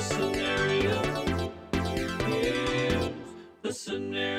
the scenario. Here's the scenario.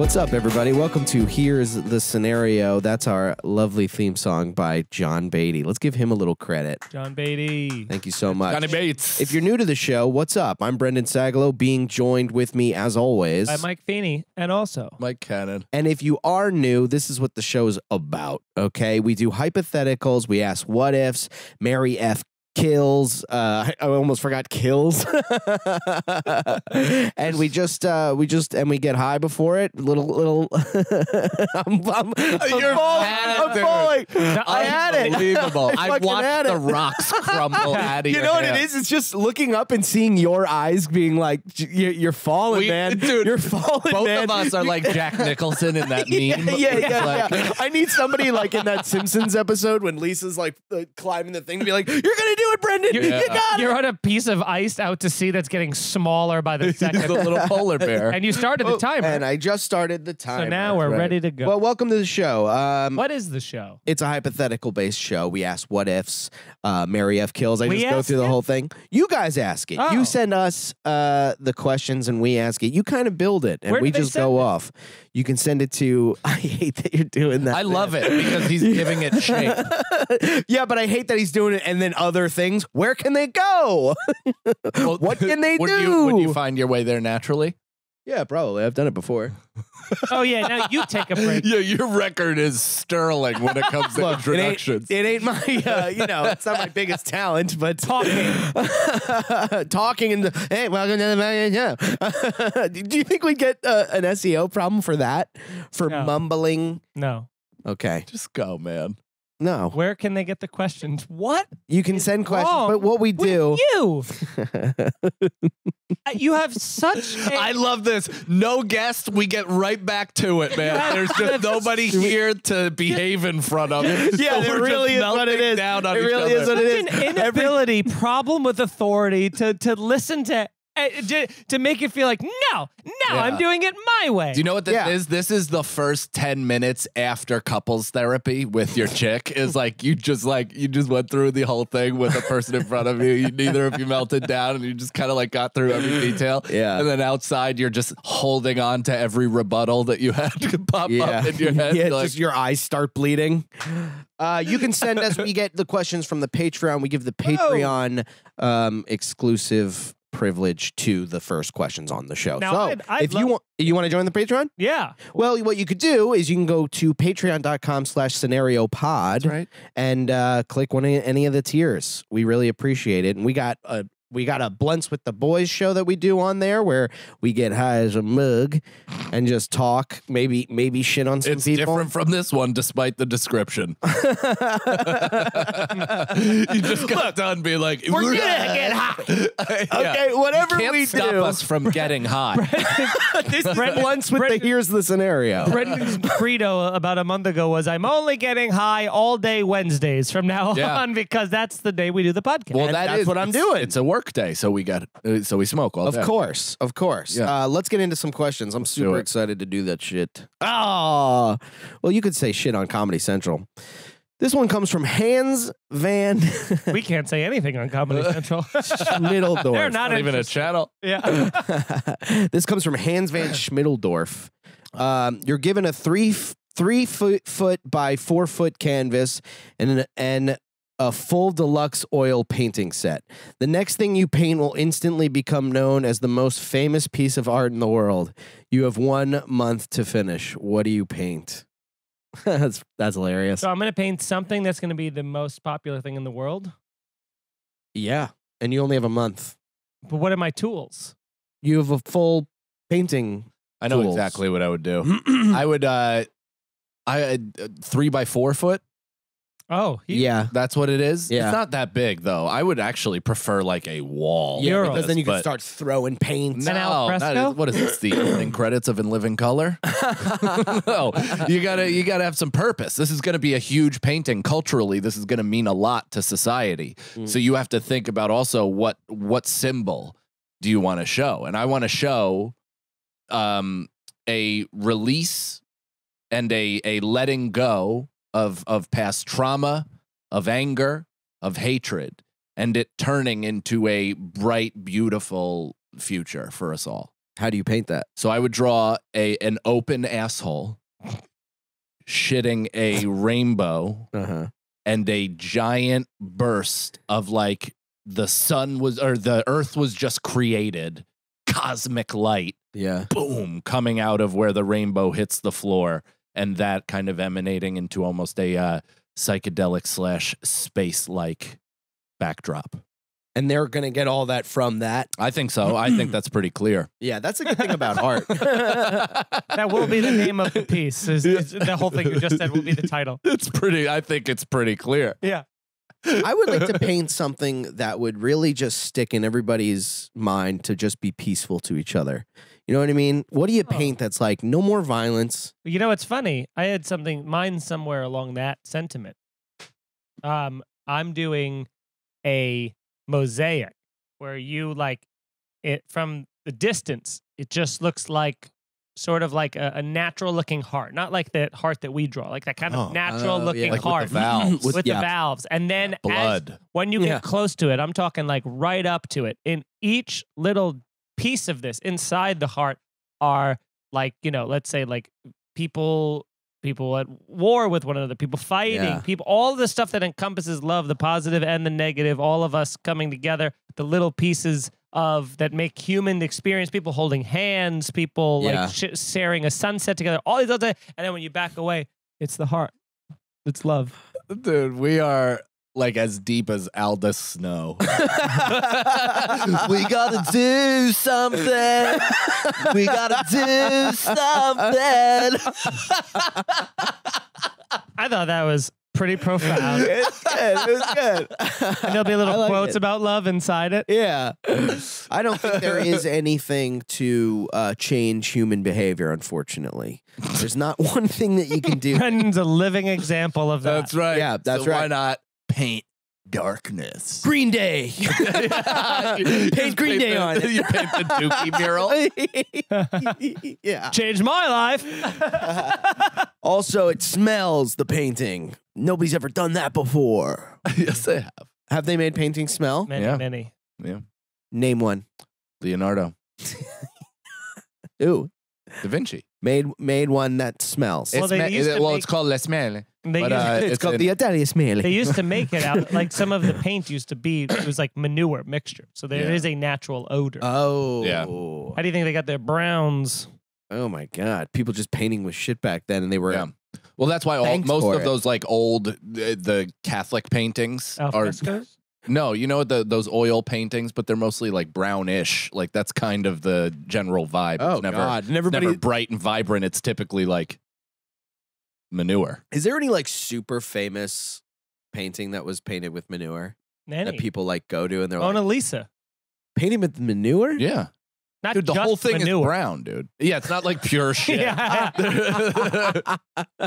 What's up, everybody? Welcome to Here's the Scenario. That's our lovely theme song by John Beatty. Let's give him a little credit. John Beatty. Thank you so much. Johnny Bates. If you're new to the show, what's up? I'm Brendan Sagalow, being joined with me as always. By Mike Feeney. And also, Mike Cannon. And if you are new, this is what the show is about. Okay, we do hypotheticals. We ask what ifs. Mary F. Kills. Uh, I almost forgot kills. and we just, uh, we just, and we get high before it. Little, little. I'm, I'm, I'm You're falling. I'm dude. falling. I had it. Unbelievable. I I watched the rocks crumble out of You your know what it hand. is? It's just looking up and seeing your eyes being like, you're, you're falling, We- man. dude, you're falling, Both man. of us are like Jack Nicholson in that yeah, meme. yeah, It's yeah, like- yeah. I need somebody like in that Simpsons episode when Lisa's like uh, climbing the thing to be like, "You're gonna do it, Brendan. You're- You got it." you're on a piece of ice out to sea that's getting smaller by the second. the second. little polar bear. and you started the timer. And I just started the timer. so now we're right. ready to go. Well, welcome to the show. Um, what is the show? It's a hypothetical based show. We ask what ifs. Uh, Mary F kills. I We just go through the it? whole thing. You guys ask it. Oh. You send us uh, the questions and we ask it. You kind of build it and Where we just go it? off. You can send it to. I hate that you're doing that. I love it because he's giving it shape. yeah, but I hate that he's doing it and then other things. Where can they go? Well, What can they would do? You, would you find your way there naturally? yeah, probably. I've done it before. Oh yeah, now you take a break. Yeah, your record is sterling when it comes to Look, it ain't, it ain't my, uh, you know, it's not my biggest talent, but Talking. talking and the, hey, welcome to the yeah. Do you think we get uh, an SEO problem for that? For No. mumbling? No. Okay, Just go, man. No. Where can they get the questions? What? You can It's send questions, wrong but what we with do. you? Uh, you have such. A, I love this. No guest, we get right back to it, man. There's just nobody here to behave in front of. Yeah, So it really just is what it. Down on It really is other. what it such is. an inability, problem with authority to to listen to. Uh, To, to make it feel like no, no, I'm doing it my way. Do you know what this Yeah. is? This is the first 10 minutes after couples therapy with your chick. Is like you just like you just went through the whole thing with the person in front of you. you neither of you melted down and you just kind of like got through every detail. Yeah. And then outside you're just holding on to every rebuttal that you had to pop Yeah, up in your head. yeah, like, just your eyes start bleeding. Uh, you can send us. We get the questions from the Patreon. We give the Patreon um, exclusive privilege to the first questions on the show. Now, so I'd- I'd if you want, you want to join the Patreon. Yeah. Well, what you could do is you can go to patreon.com slash scenario pod right. and uh, click one of any of the tiers. We really appreciate it. And we got a we got a blunts with the boys show that we do on there where we get high as a mug and just talk, maybe maybe shit on some It's people. different from this one, despite the description. you just got done being like, We're gonna get high. Okay, whatever Can't we stop do. us from getting high. this is Brent- blunts with the here's the scenario. Brendan's credo about a month ago was I'm only getting high all day Wednesdays from now Yeah. on because that's the day we do the podcast. Well, And that that's is- what I'm doing. It's a work day, so we got uh, so we smoke all Of day. course, of course. Yeah. Uh, let's get into some questions. I'm super it. excited to do that shit. Oh, well, you could say shit on Comedy Central. This one comes from Hans Van we can't say anything on Comedy Central. Schmiddeldorf. They're not Not even a channel. Yeah. this comes from Hans Van Schmiddeldorf. Um, you're given a three f- three foot foot by four foot canvas and an, and a full deluxe oil painting set. The next thing you paint will instantly become known as the most famous piece of art in the world. You have one month to finish. What do you paint? that's that's hilarious. So I'm going to paint something that's going to be the most popular thing in the world. Yeah, and you only have a month. But what are my tools? You have a full painting. I know Tools. exactly what I would do. I would uh I uh, three by four foot. Oh, he, Yeah. That's what it is. Yeah. It's not that big though. I would actually prefer like a wall. Yeah, Murals. because then you can start throwing paint. An al No, not- fresco? what is this? The opening credits of In Living Color? no, you gotta you gotta have some purpose. This is gonna be a huge painting culturally. This is gonna mean a lot to society. Mm. So you have to think about also what what symbol do you want to show? And I want to show um, a release and a a letting go of of past trauma, of anger, of hatred, and it turning into a bright, beautiful future for us all. How do you paint that? So I would draw a an open asshole shitting a rainbow Uh huh. and a giant burst of like the sun was or the earth was just created cosmic light Yeah. boom coming out of where the rainbow hits the floor and that kind of emanating into almost a uh, psychedelic slash space like backdrop And they're gonna get all that from that. i think so i think that's pretty clear Yeah, that's a good thing about art. that will be the name of the piece. Is, is the whole thing you just said will be the title. it's pretty i think it's pretty clear Yeah. I would like to paint something that would really just stick in everybody's mind to just be peaceful to each other. You know what I mean? What do you Oh. paint that's like no more violence? You know, it's funny. I had something mine somewhere along that sentiment. Um, I'm doing a mosaic where you like it from the distance. It just looks like sort of like a, a natural looking heart, not like the heart that we draw, like that kind of Oh, natural oh, looking yeah. Like with the heart valves. with, the yeah. valves, and then as- blood when you get Yeah. close to it, I'm talking like right up to it. In each little piece of this inside the heart are like, you know, let's say like people people at war with one another, people fighting, Yeah. people all the stuff that encompasses love, the positive and the negative, all of us coming together, the little pieces of that make human experience, people holding hands, people Yeah. like sh- sharing a sunset together, all these other and then when you back away, it's the heart. It's love. dude we are like as deep as aldous snow we gotta do something we gotta do something I thought that was pretty profound. it's good. It was good. And there'll be little like quotes it. about love inside it. Yeah. I don't think there is anything to uh, change human behavior, unfortunately. There's not one thing that you can do. Brendan's a living example of that. that's right Yeah, that's So why not paint darkness Green Day. Paint just Green Day the- on it. you paint the dookie mural yeah. Changed my life. Also, it smells the painting. Nobody's ever done that before. yes they have Have they made paintings smell? many, Yeah. many. Name one. leonardo Ooh. Da vinci Made made one that smells. Well, it's they ma- used to well make- it's called les smell They, But, used, uh, it's, it's called an- the Italian smell. they used to make it out like some of the paint used to be. It was like manure mixture, so there is Yeah. a natural odor. Oh. Yeah. How do you think they got their browns? Oh my God. People just painting with shit back then and they were Yeah. Well, that's why all, Thanks most for of it. those like old uh, the Catholic paintings Al are frescoes? No, you know the those oil paintings, but they're mostly like brownish. Like that's kind of the general vibe. Oh it's never, God. And everybody never bright and vibrant. It's typically like manure. Is there any like super famous painting that was painted with manure Many. that people like go to and they're Mona like Lisa. painting with manure? Yeah, Not dude, the just whole thing manure. is brown, dude. Yeah, it's not like pure shit. Yeah.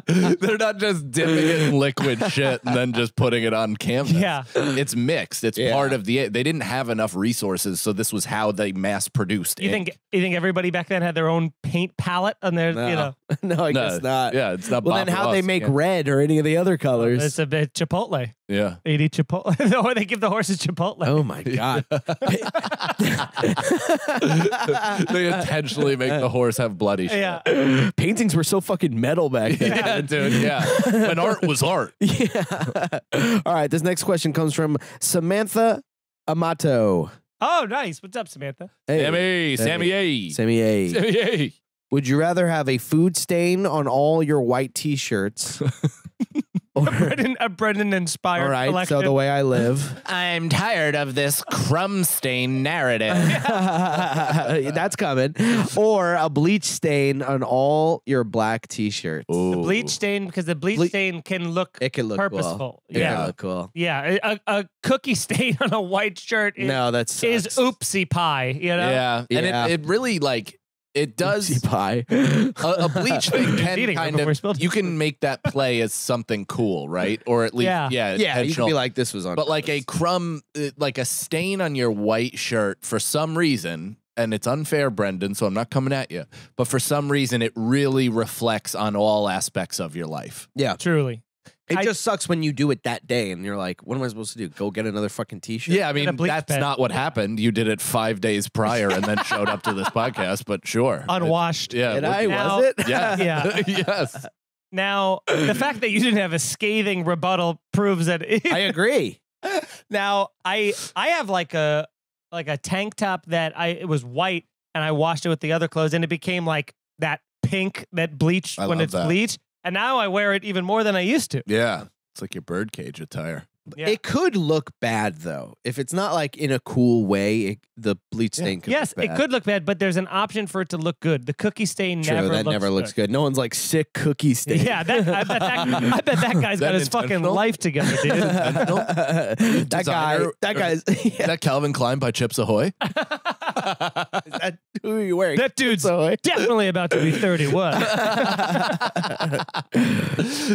They're not just dipping it in liquid shit and then just putting it on canvas. Yeah. It's mixed. It's Yeah. part of the. They didn't have enough resources, so this was how they mass produced. You ink. think you think everybody back then had their own paint palette on their No. you know no, I No, guess not. Yeah, it's not. Well, Bob then how they make Yeah. red or any of the other colors? it's a bit Chipotle. Yeah. They eat Chipotle or they give the horses Chipotle. oh my God. they intentionally make the horse have bloody shit. yeah. Paintings were so fucking metal back then. Yeah, dude. Yeah. When art was art. Yeah. All right. This next question comes from Samantha Amato. Oh, nice. What's up, Samantha? Hey, Sammy, Sammy A. Sammy A. Sammy A. Would you rather have a food stain on all your white t-shirts Or, a Brendan, a Brendan inspired all right, collection. so the way I live. I'm tired of this crumb stain narrative. That's coming. Or a bleach stain on all your black t-shirts. the bleach stain because the bleach Ble- stain can look It can look cool. purposeful. It can Yeah, look cool. yeah. A, a cookie stain on a white shirt is, No, that's is oopsie pie. You know. Yeah, and Yeah. it, it really like it does. pie. A, a bleach thing can kind of you can make that play as something cool, right? Or at least Yeah. yeah, yeah, you could intentional. be like, this was on. but like a crumb, uh, like a stain on your white shirt for some reason, and it's unfair, Brendan. So I'm not coming at you, but for some reason, it really reflects on all aspects of your life. yeah, Truly. It I- just sucks when you do it that day and you're like, what am I supposed to do? Go get another fucking t-shirt? Yeah, I mean that's pen. not what happened. You did it five days prior and then showed up to this podcast. But sure, Unwashed. yeah, Did look- I? Now- was it? Yeah, Yeah. yes. Now, the fact that you didn't have a scathing rebuttal proves that. I agree. now, I I have like a like a tank top that I it was white and I washed it with the other clothes and it became like that pink that bleached I when love it's that. bleached. And now I wear it even more than I used to. Yeah. It's like your birdcage attire. Yeah. It could look bad though. If it's not like in a cool way, it, the bleach stain could yes, look it could look bad, but there's an option for it to look good. The cookie stain True, never that looks never looks good. good. No one's like sick cookie stain. Yeah, that, I bet that I bet that guy's that got his fucking life together, dude. that guy. That guy's. Is that Calvin Klein by Chips Ahoy? Is that who are you wearing? that dude's definitely about to be 31.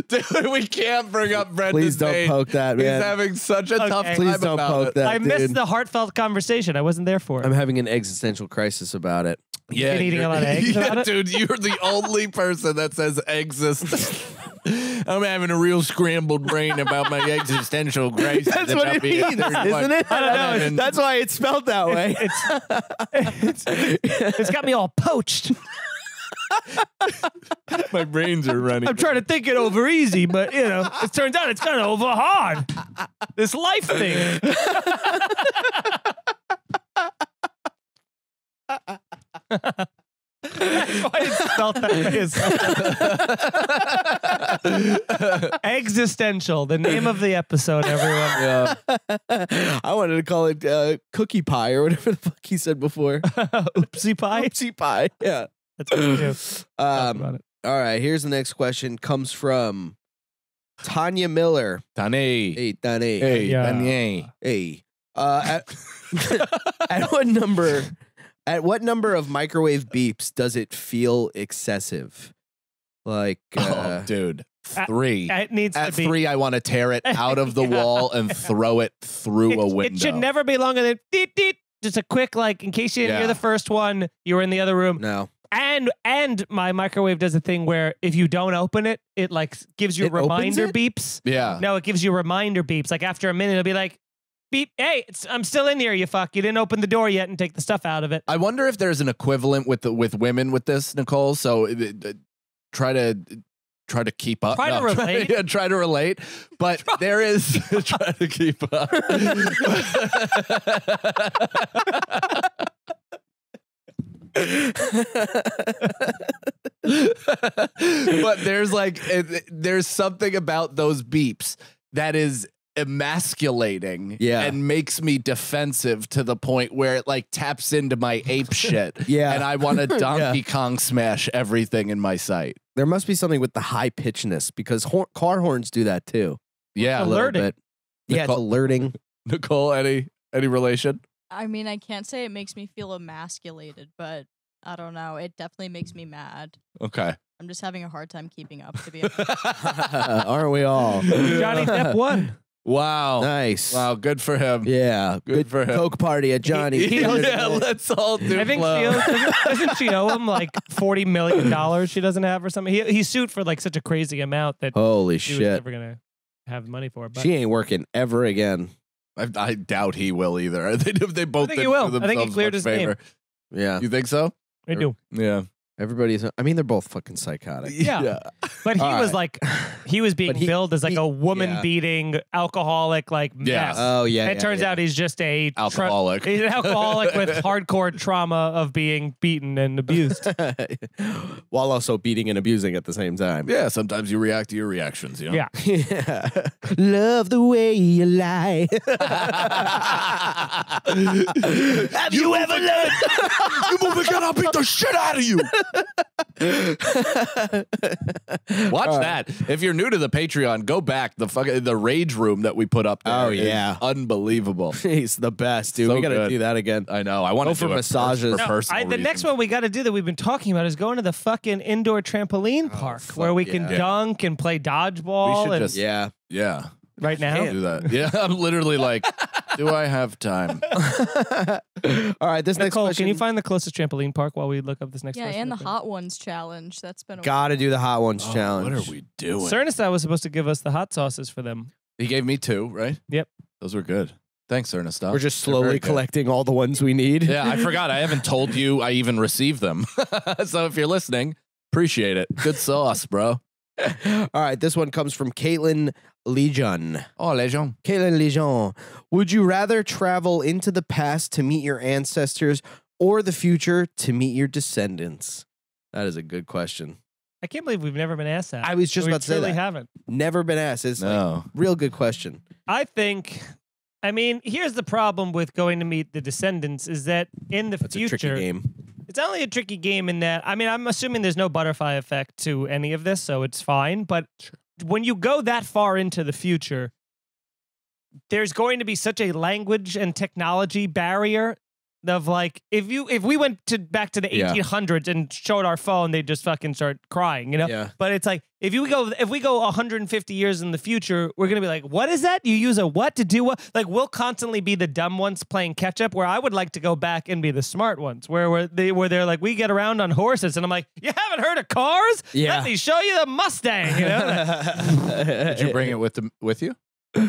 Dude, we can't bring up Brendan. Please don't Payne. poke that man. Having such a Okay. tough time Please don't about poke it. that. I missed dude. the heartfelt conversation. I wasn't there for it. I'm having an existential crisis about it. Yeah, been eating a lot of eggs yeah, about it? dude. You're the only person that says exist. I'm having a real scrambled brain about my existential crisis. That's what about it means, isn't it? I don't know, it's- That's why it's spelled that way. it's, it's it's got me all poached. my brains are running. I'm trying to think it over easy, but you know, it turns out it's kind of over hard. This life thing. That's why it's spelled that way. Existential, the name of the episode, everyone. Yeah. I wanted to call it uh, cookie pie or whatever the fuck he said before. Oopsie pie. Oopsie pie. Yeah. That's what we do. Um, all right. Here's the next question. Comes from Tanya Miller. Tani. Hey, Tanya. Hey, Yeah. Tani. Hey. Uh, at, at what number? At what number of microwave beeps does it feel excessive? Like, uh, oh, dude. At- Three. It needs At to be. three, I want to tear it out of the Yeah. wall and throw it through it, a window. it should never be longer than deet, deet. Just a quick, like, in case you didn't Yeah. hear the first one, you were in the other room. no. And and my microwave does a thing where if you don't open it, it like gives you It reminder beeps. Yeah. No, it gives you reminder beeps. Like after a minute, it'll be like, beep. Hey, it's, I'm still in here. You fuck. You didn't open the door yet and take the stuff out of it. I wonder if there's an equivalent with the, with women with this, Nicole. So uh, try to try to keep up. Try to No, relate. yeah, try to relate. But there is try to keep up. but there's like there's something about those beeps that is emasculating Yeah. and makes me defensive to the point where it like taps into my ape shit Yeah. and I want to Donkey Kong smash everything in my sight. there must be something with the high pitchness because hor- car horns do that too. Yeah, A little Alerting. bit. Yeah, it's alerting. Nicole, any any relation? I mean, I can't say it makes me feel emasculated, but I don't know. It definitely makes me mad. Okay. I'm just having a hard time keeping up, to be honest. Aren't we all? Johnny Depp won. wow. Nice. Wow, good for him. Yeah. Good for him. Coke party at Johnny. He- he yeah, let's all do I think she owes, doesn't, doesn't she owe him like forty million dollars? She doesn't have or something. He he sued for like such a crazy amount that Holy she was never gonna have money for. But She ain't working ever again. I, I doubt he will either. I think if they both think he will. do I think he themselves cleared much his name. Yeah. You think so? I do. Yeah. Everybody's. I mean, they're both fucking psychotic. Yeah. But he All was right. like, he was being But he- billed as like he- a woman yeah. beating alcoholic, like Yeah. mess. Oh yeah. And it yeah, turns yeah. out he's just a tra- Alcoholic. he's an alcoholic with hardcore trauma of being beaten and abused. while also beating and abusing at the same time. Yeah, sometimes you react to your reactions, you know? Yeah. Yeah. Love the way you lie. Have you ever learned? you move again, I'll beat the shit out of you. Watch that. If you're new to the Patreon, go back. The fucking the rage room that we put up there. Oh, yeah. unbelievable. He's the best, dude. So we gotta good. do that again. I know. I want Go to for do it massages. for, No, for personal I, the next one we got to do that we've been talking about is going to the fucking indoor trampoline oh, park where fuck we can yeah. dunk and play dodgeball. should and just- Yeah. Yeah, right now, do that. Yeah, I'm literally like, do I have time? All right. This next Nicole, question. can you find the closest trampoline park while we look up this next? Yeah, question and the real quick? hot ones challenge. That's been a Gotta do the hot ones oh, challenge. Oh, What are we doing? Cernus was supposed to give us the hot sauces for them. He gave me two, right? Yep. Those were good. Thanks, Ernest. We're just They're very slowly good. collecting all the ones we need. Yeah, I forgot. I haven't told you I even received them. so if you're listening, appreciate it. Good sauce, bro. all right. This one comes from Caitlin Legion. Oh, Legion. Caitlin Legion. Would you rather travel into the past to meet your ancestors or the future to meet your descendants? That is a good question. I can't believe we've never been asked that. I was just we about to say truly that. haven't. Never been asked. It's like No. real good question. I think. I mean, here's the problem with going to meet the descendants is that in the That's a future, tricky game. it's only a tricky game in that. I mean, I'm assuming there's no butterfly effect to any of this, so it's fine. But when you go that far into the future, there's going to be such a language and technology barrier of like if you if we went to back to the Yeah. 1800s and showed our phone, they'd just fucking start crying, you know. Yeah. But it's like if you go if we go 150 years in the future, we're gonna be like, what is that? You use a what to do what? Like we'll constantly be the dumb ones playing catch up. Where I would like to go back and be the smart ones, where where they where they're like, we get around on horses, and I'm like, you haven't heard of cars? Yeah. Let me show you the Mustang. You know? Did you bring it with the, with you?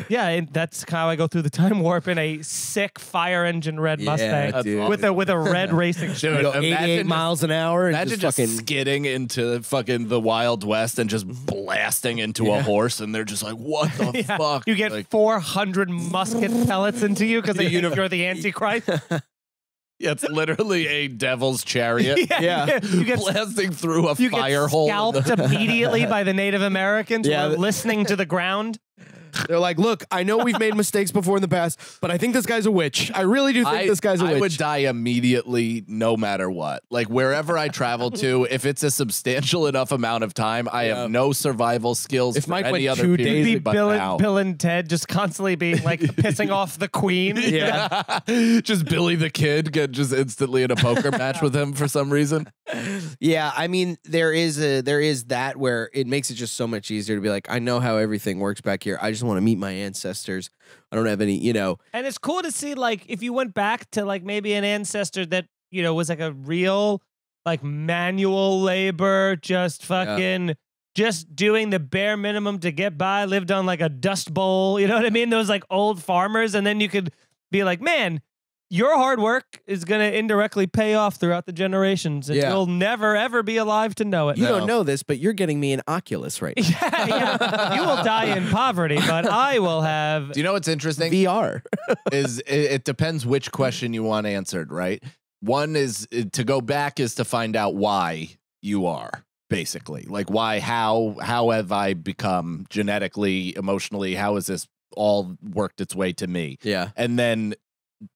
Yeah, and that's how I go through the time warp in a sick fire engine red Yeah, Mustang dude. with a with a red racing stripe. Dude, You go 88 imagine miles an hour and Imagine just just, fucking skidding into fucking the Wild West and just blasting into Yeah. a horse, and they're just like, "What the Yeah, fuck?" You get Like, 400 musket pellets into you because they think you're the Antichrist. yeah, it's literally a devil's chariot Yeah. You get blasting through a you fire get hole. scalped immediately by the Native Americans Yeah, who are th- listening to the ground. They're like, look, I know we've made mistakes before in the past, but I think this guy's a witch. I really do think I, this guy's a I witch. I would die immediately no matter what. Like wherever I travel to, if it's a substantial enough amount of time, I Yeah. have no survival skills If for Mike any went other two days- Be but Bill now. and, Bill and Ted just constantly being like pissing off the queen. Yeah. just Billy the Kid get just instantly in a poker match with him for some reason. yeah, I mean, there is a there is that where it makes it just so much easier to be like, I know how everything works back here. I just want to meet my ancestors. I don't have any, you know. And it's cool to see like if you went back to like maybe an ancestor that, you know, was like a real like manual labor, just fucking just doing the bare minimum to get by, lived on like a dust bowl, you know what I mean? Those like old farmers and then you could be like, "Man, your hard work is going to indirectly pay off throughout the generations and Yeah. you'll never ever be alive to know it." You No. don't know this, but you're getting me an Oculus right now. yeah, yeah. you will die in poverty, but I will have Do you know what's interesting? VR. is it, it depends which question you want answered, right? One is uh, to go back is to find out why you are basically like why how how have I become genetically emotionally how has this all worked its way to me Yeah. and then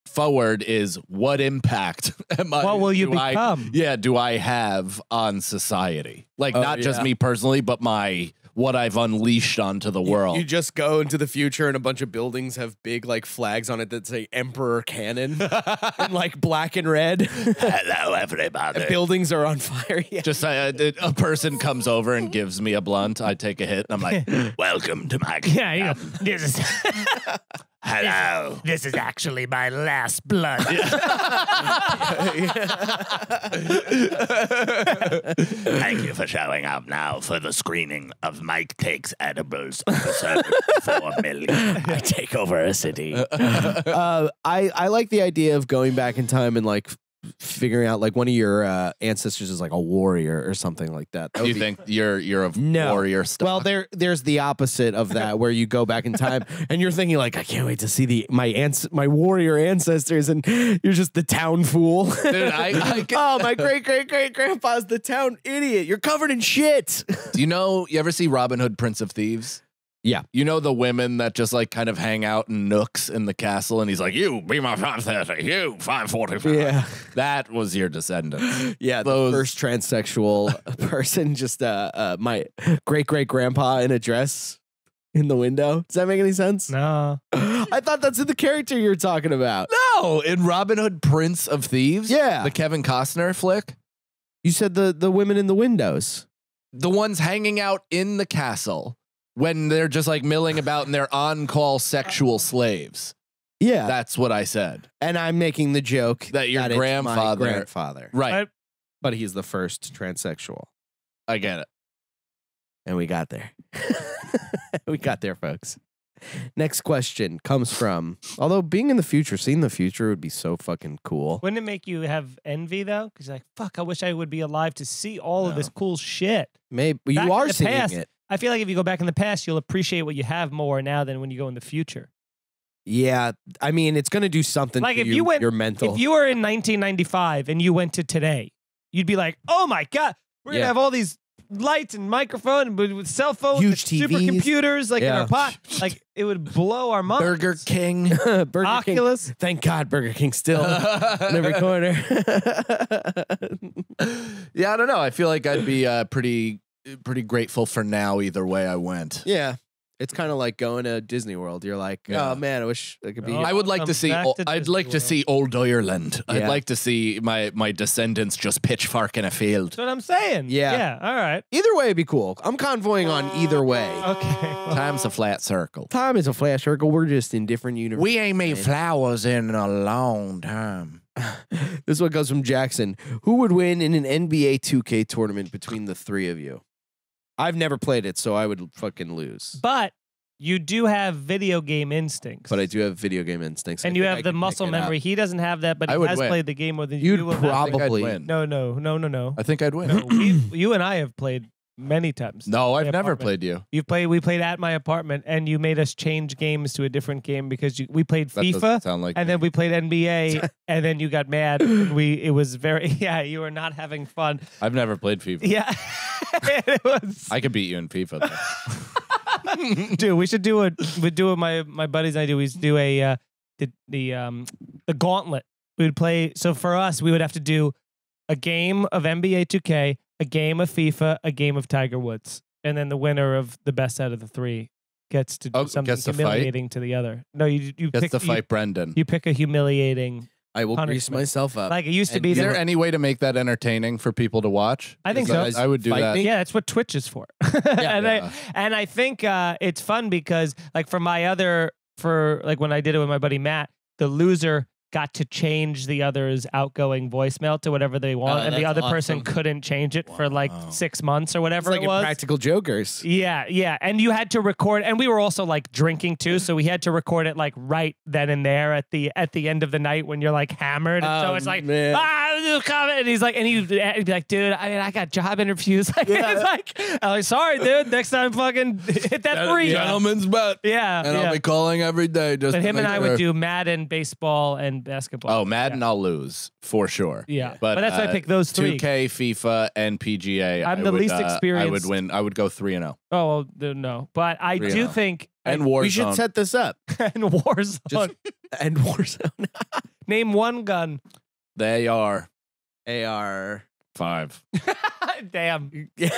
forward is what impact am I what will you do I- become? yeah do I have on society like Oh, not just me personally but my what I've unleashed onto the world You just go into the future and a bunch of buildings have big like flags on it that say Emperor Cannon in like black and red. hello everybody And buildings are on fire. Yeah. Just uh, a, a person comes over and gives me a blunt. I take a hit and I'm like, "Welcome to my Yeah, you know, this is hello." this is actually my last blood. Thank you for showing up now for the screening of Mike Takes Edibles episode four million. I take over a city. uh, I I like the idea of going back in time and like f- figuring out like one of your uh, ancestors is like a warrior or something like that. That Do you be- think you're you're of No. warrior stuff? Well, there there's the opposite of that where you go back in time and you're thinking like I can't wait to see the my ans- my warrior ancestors and you're just the town fool. Dude, I- I oh, my great great great grandpa's the town idiot. You're covered in shit. Do you know? You ever see Robin Hood, Prince of Thieves? Yeah. You know the women that just like kind of hang out in nooks in the castle, and he's like, "You be my five thirty, you five forty five. Yeah. That was your descendant. Yeah, Those- the first transsexual person, just uh, uh, my great great grandpa in a dress in the window. Does that make any sense? No. I thought that's in the character you're talking about. No, in Robin Hood, Prince of Thieves. Yeah. the Kevin Costner flick. You said the the women in the windows. The ones hanging out in the castle when they're just like milling about and they're on call sexual slaves. Yeah, That's what I said. and I'm making the joke That your it's my grandfather- grandfather, Right. I- but he's the first transsexual, I get it. and we got there. we got there, folks. Next question comes from. Although being in the future, seeing the future would be so fucking cool. Wouldn't it make you have envy though? Because like, fuck, I wish I would be alive to see all of No. this cool shit. Maybe Back you in are the seeing past, it. I feel like if you go back in the past, you'll appreciate what you have more now than when you go in the future. Yeah, I mean, it's going to do something. Like to if you went- your mental. If you were in 1995 and you went to today, you'd be like, "Oh my god, we're Yeah. gonna have all these lights and microphone and with, with cell phones, Huge and TVs. supercomputers, like in our pot. Like it would blow our minds. Burger King. Burger King. Oculus. Thank God, Burger King still in every corner. yeah, I don't know. I feel like I'd be uh, pretty pretty grateful for now either way I went. yeah, it's kind of like going to Disney World. You're like, Yeah. oh man, I wish I could be. Oh. here. I would like to see. back to I'd Disney like to World. see old Ireland. I'd Yeah. like to see my my descendants just pitchfork in a field. That's what I'm saying. Yeah. Yeah. All right. Either way, it'd be cool. I'm convoying on either way. Okay. well, Time's a flat circle. Time is a flash circle. We're just in different universes. We ain't made flowers in a long time. this one goes from Jackson. Who would win in an NBA 2K tournament between the three of you? I've never played it, so I would fucking lose. but you do have video game instincts. But I do have video game instincts. I and you think I have the muscle memory. He doesn't have that, but I he would has win. played the game more than You'd you. have. I think I'd Probably. win. No, no, no, no, no. I think I'd win. no we, you and I have played many times. No, I've never apartment. played you. You played. We played at my apartment, and you made us change games to a different game because you, we played That FIFA, sound like and me. then we played NBA, and then you got mad. And we it was very yeah. You were not having fun. I've never played FIFA. Yeah, it was. I could beat you in FIFA. Though. Dude, we should do a we do what my my buddies and I do. We do a uh, the the um the gauntlet. We would play. So for us, we would have to do a game of NBA 2K, a game of FIFA, a game of Tiger Woods, and then the winner of the best out of the three gets to do Oh, something gets to fight? humiliating to the other. No, you you Gets pick to you- fight Brendan. You, pick a humiliating. I will grease myself up. Like it used to and be. Is that- there any way to make that entertaining for people to watch? I think so. that- I would do Fight that. me? yeah, that's what Twitch is for. and Yeah. I and I think uh, it's fun because like for my other for like when I did it with my buddy Matt, the loser got to change the other's outgoing voicemail to whatever they want, Oh, and the that's other person couldn't change it for like six months or it's whatever like it was. Practical Jokers. Yeah, yeah. And you had to record and we were also like drinking too, so we had to record it like right then and there at the at the end of the night when you're like hammered. And so Oh, it's like man. ah this comment and he's like and he'd, he'd be like, dude, I mean I got job interviews. Like Yeah. it's like I'm like, sorry, dude, next time fucking hit that three. Gentlemen's bet. Yeah. And yeah. I'll be calling every day just But him and I sure. would do Madden, baseball, and basketball. Oh, Madden, I'll lose for sure. Yeah. But, But, that's why I uh, picked those three. 2K, FIFA, and PGA. I'm I the would, least uh, I would win. I would go three and zero. Oh well, the- no. But I Three do and oh. think And and, Warzone. We should set this up. and Warzone. Just- And Warzone. Name one gun. they are AR. five. Damn. Yeah.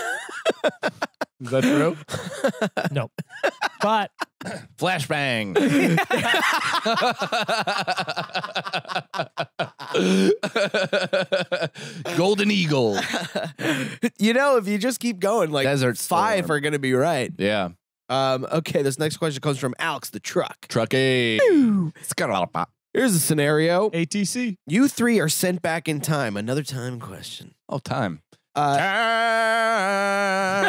Is that true? No. But Flashbang. Golden Eagle. you know, if you just keep going, like Desert five Storm. are gonna be right. Yeah. Um, okay, this next question comes from Alex the truck. Trucky. It's got a lot of. pop. Here's a scenario. ATC. You three are sent back in time. Another time question. Oh, time. Uh,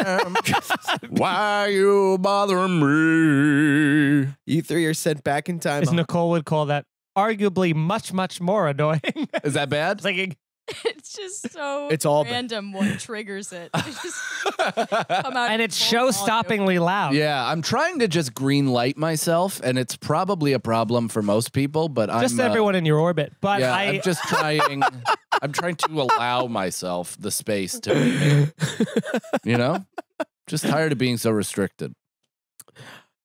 Time. Why you bothering me? you three are sent back in time. As Nicole would call that arguably much, much more annoying. Is that bad? it's like it's just so It's all bad. random what triggers it. It come out and it's show volume. stoppingly loud. Yeah, I'm trying to just green light myself, and it's probably a problem for most people. But Just I'm uh, everyone in your orbit. But yeah, I I'm just trying. I'm trying to allow myself the space to, be you know, just tired of being so restricted.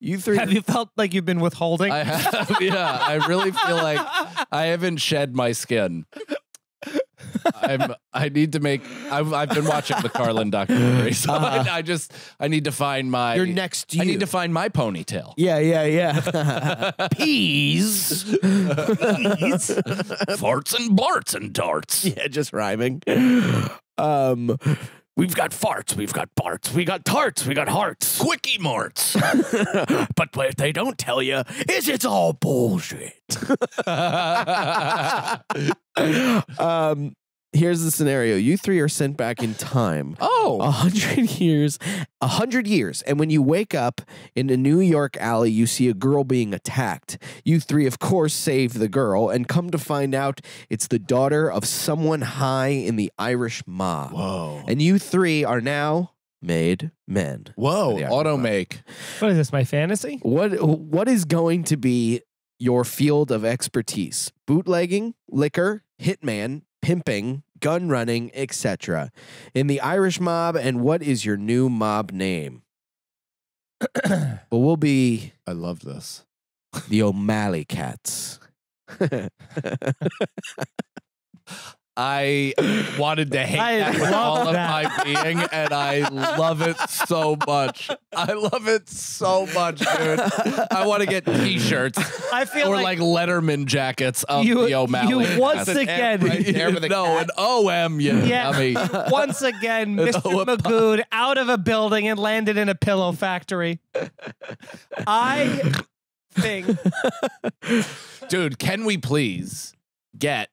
You three. have you felt like you've been withholding? I have, yeah, I really feel like I haven't shed my skin. I'm. I need to make. I've. I've been watching the Carlin documentary, so Uh-huh. I, I just. I need to find my. You're next. You. I need to find my ponytail. Yeah, yeah, yeah. Peas. Farts and blarts and darts. yeah, just rhyming. Um, we've got farts, we've got barts, we got tarts, we got hearts. Quickie marts. but what they don't tell you is it's all bullshit. um, here's the scenario: you three are sent back in time. Oh. A hundred years, a hundred years, and when you wake up in a New York alley, you see a girl being attacked. You three, of course, save the girl, and come to find out it's the daughter of someone high in the Irish mob. Whoa. And you three are now made men. Whoa. Yeah. Auto make. what is this? My fantasy? What what is going to be your field of expertise? Bootlegging, liquor, hitman, pimping, gun running, etc. In the Irish mob, and what is your new mob name? well, we'll be I love this. the O'Malley Cats. I wanted to hate I that with love all of my being, and I love it so much. I love it so much, dude. I want to get T-shirts I feel or like, like, Letterman jackets of you, the O'Malley. you once cats. again, right there with a no, cat. an OM, you Yeah. dummy. once again, Mr. OM. Magoo out of a building and landed in a pillow factory. I think Dude, can we please get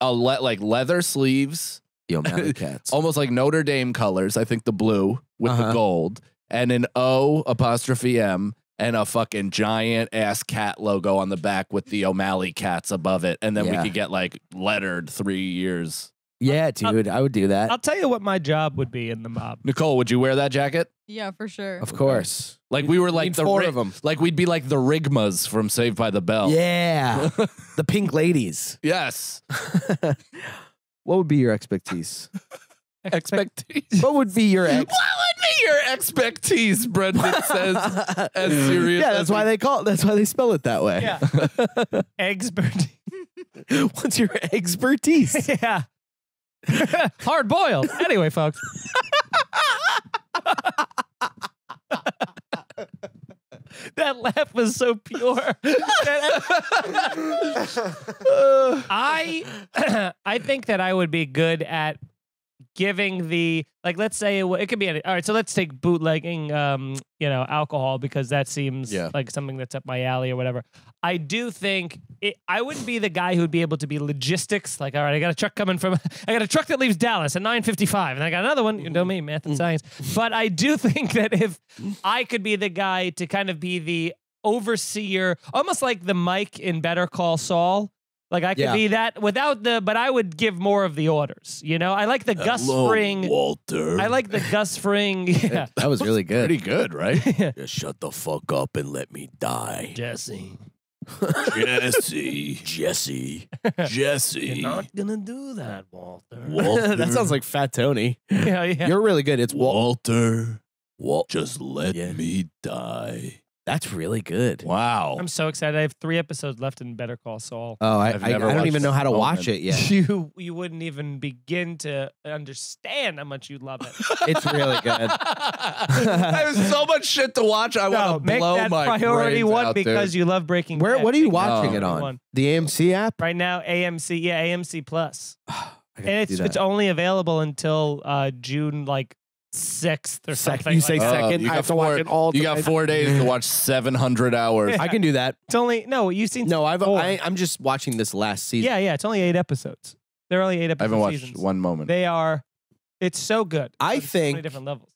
a le- like leather sleeves, The O'Malley Cats. almost like Notre Dame colors? I think the blue with Uh-huh. the gold, and an O apostrophe M, and a fucking giant ass cat logo on the back with the O'Malley cats above it, and then Yeah. we could get like lettered three years. Yeah, dude, I would do that. I'll tell you what my job would be in the mob. Nicole, would you wear that jacket? Yeah, for sure. Of course. Like we were like the four ri- of them. like we'd be like the Rigmas from Saved by the Bell. Yeah. the pink ladies. Yes. what would be your expertise? Expectees. What would be your ex? What would be your expertise? Brendan says as serious. Yeah, as that's why we- they call it. That's why they spell it that way. Yeah. Expert. What's your expertise? yeah. Hard boiled. Anyway, folks. that laugh was so pure. I I think that I would be good at giving the like let's say it, it could be any, all right so let's take bootlegging um you know alcohol because that seems Yeah. like something that's up my alley or whatever. I do think it, i wouldn't be the guy who'd be able to be logistics like all right i got a truck coming from i got a truck that leaves dallas at 9.55 and i got another one you know me math and science. But i do think that if i could be the guy to kind of be the overseer almost like the mike in better call saul like I could Yeah. be that without the, but I would give more of the orders. You know, I like the Gus Fring. Walter. I like the Gus Fring. Yeah, that was really good. Pretty good, right? yeah. Just shut the fuck up and let me die. Jesse, Jesse. Jesse. Jesse. you're not gonna do that, Walter. Walter. that sounds like Fat Tony. yeah, yeah. You're really good. It's Walter. Walter. Walt. Just let Yeah. me die. That's really good. Wow. I'm so excited. I have three episodes left in Better Call Saul. Oh, I, I've I, I never don't watched even know how to watch it yet. You you wouldn't even begin to understand how much you love it. It's really good. There's so much shit to watch. I No, want to make blow that my priority brains one out, because dude. you love Breaking Where? Bad. What are you watching it on? one. The AMC app. Right now, AMC, yeah, AMC Plus, I gotta and do it's that. it's only available until uh, June like sixth or Sec- something. you say like that. Uh, second. you I got have to watch four- it all. You got tonight. four days to watch 700 hours. I can do that. It's only no. You've seen No, I've. four. I, I'm just watching this last season. yeah, yeah. It's only eight episodes. They're only eight I episode haven't watched seasons. one moment. They are. It's so good. I on so many think- different levels.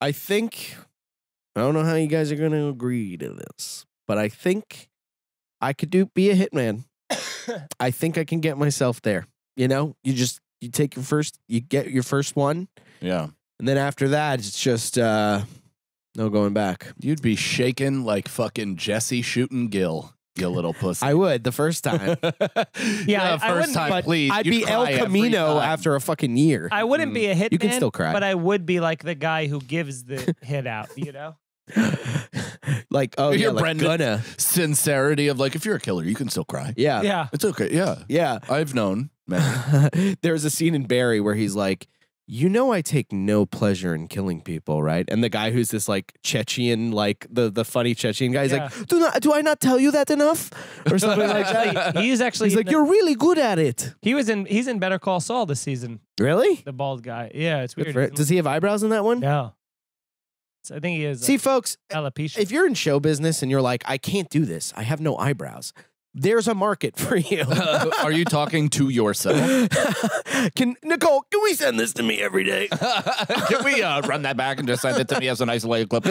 I think I don't know how you guys are going to agree to this, but I think I could do be a hitman. I think I can get myself there. You know, you just you take your first, you get your first one, Yeah. And then after that, it's just uh, no going back. You'd be shaking like fucking Jesse shooting Gale, you little pussy. I would the first time. Yeah, I- I first wouldn't- time, please. I'd You'd be El Camino after a fucking year. I wouldn't be a hit. You can still cry. but I would be like the guy who gives the hit out. You know? like, oh You're yeah, like Brendan. gonna, Sincerity of like, if you're a killer, you can still cry. yeah, Yeah. It's okay. Yeah. yeah. I've known many. There's a scene in Barry where he's like, "You know, I take no pleasure in killing people, right?" And the guy who's this like Chechen, like the the funny Chechen guy, he's Yeah. like, "Do not, do I not tell you that enough?" Or something like that. He's actually He's like, the- "You're really good at it." he was in he's in Better Call Saul this season. Really? The bald guy. Yeah, it's weird. it. Does he have eyebrows in that one? No. So I think he is. See, folks, alopecia. if you're in show business and you're like, "I can't do this. I have no eyebrows." There's a market for you. Are you talking to yourself? can Nicole? Can we send this to me every day? Can we uh, run that back and just send it to me as an isolated clip?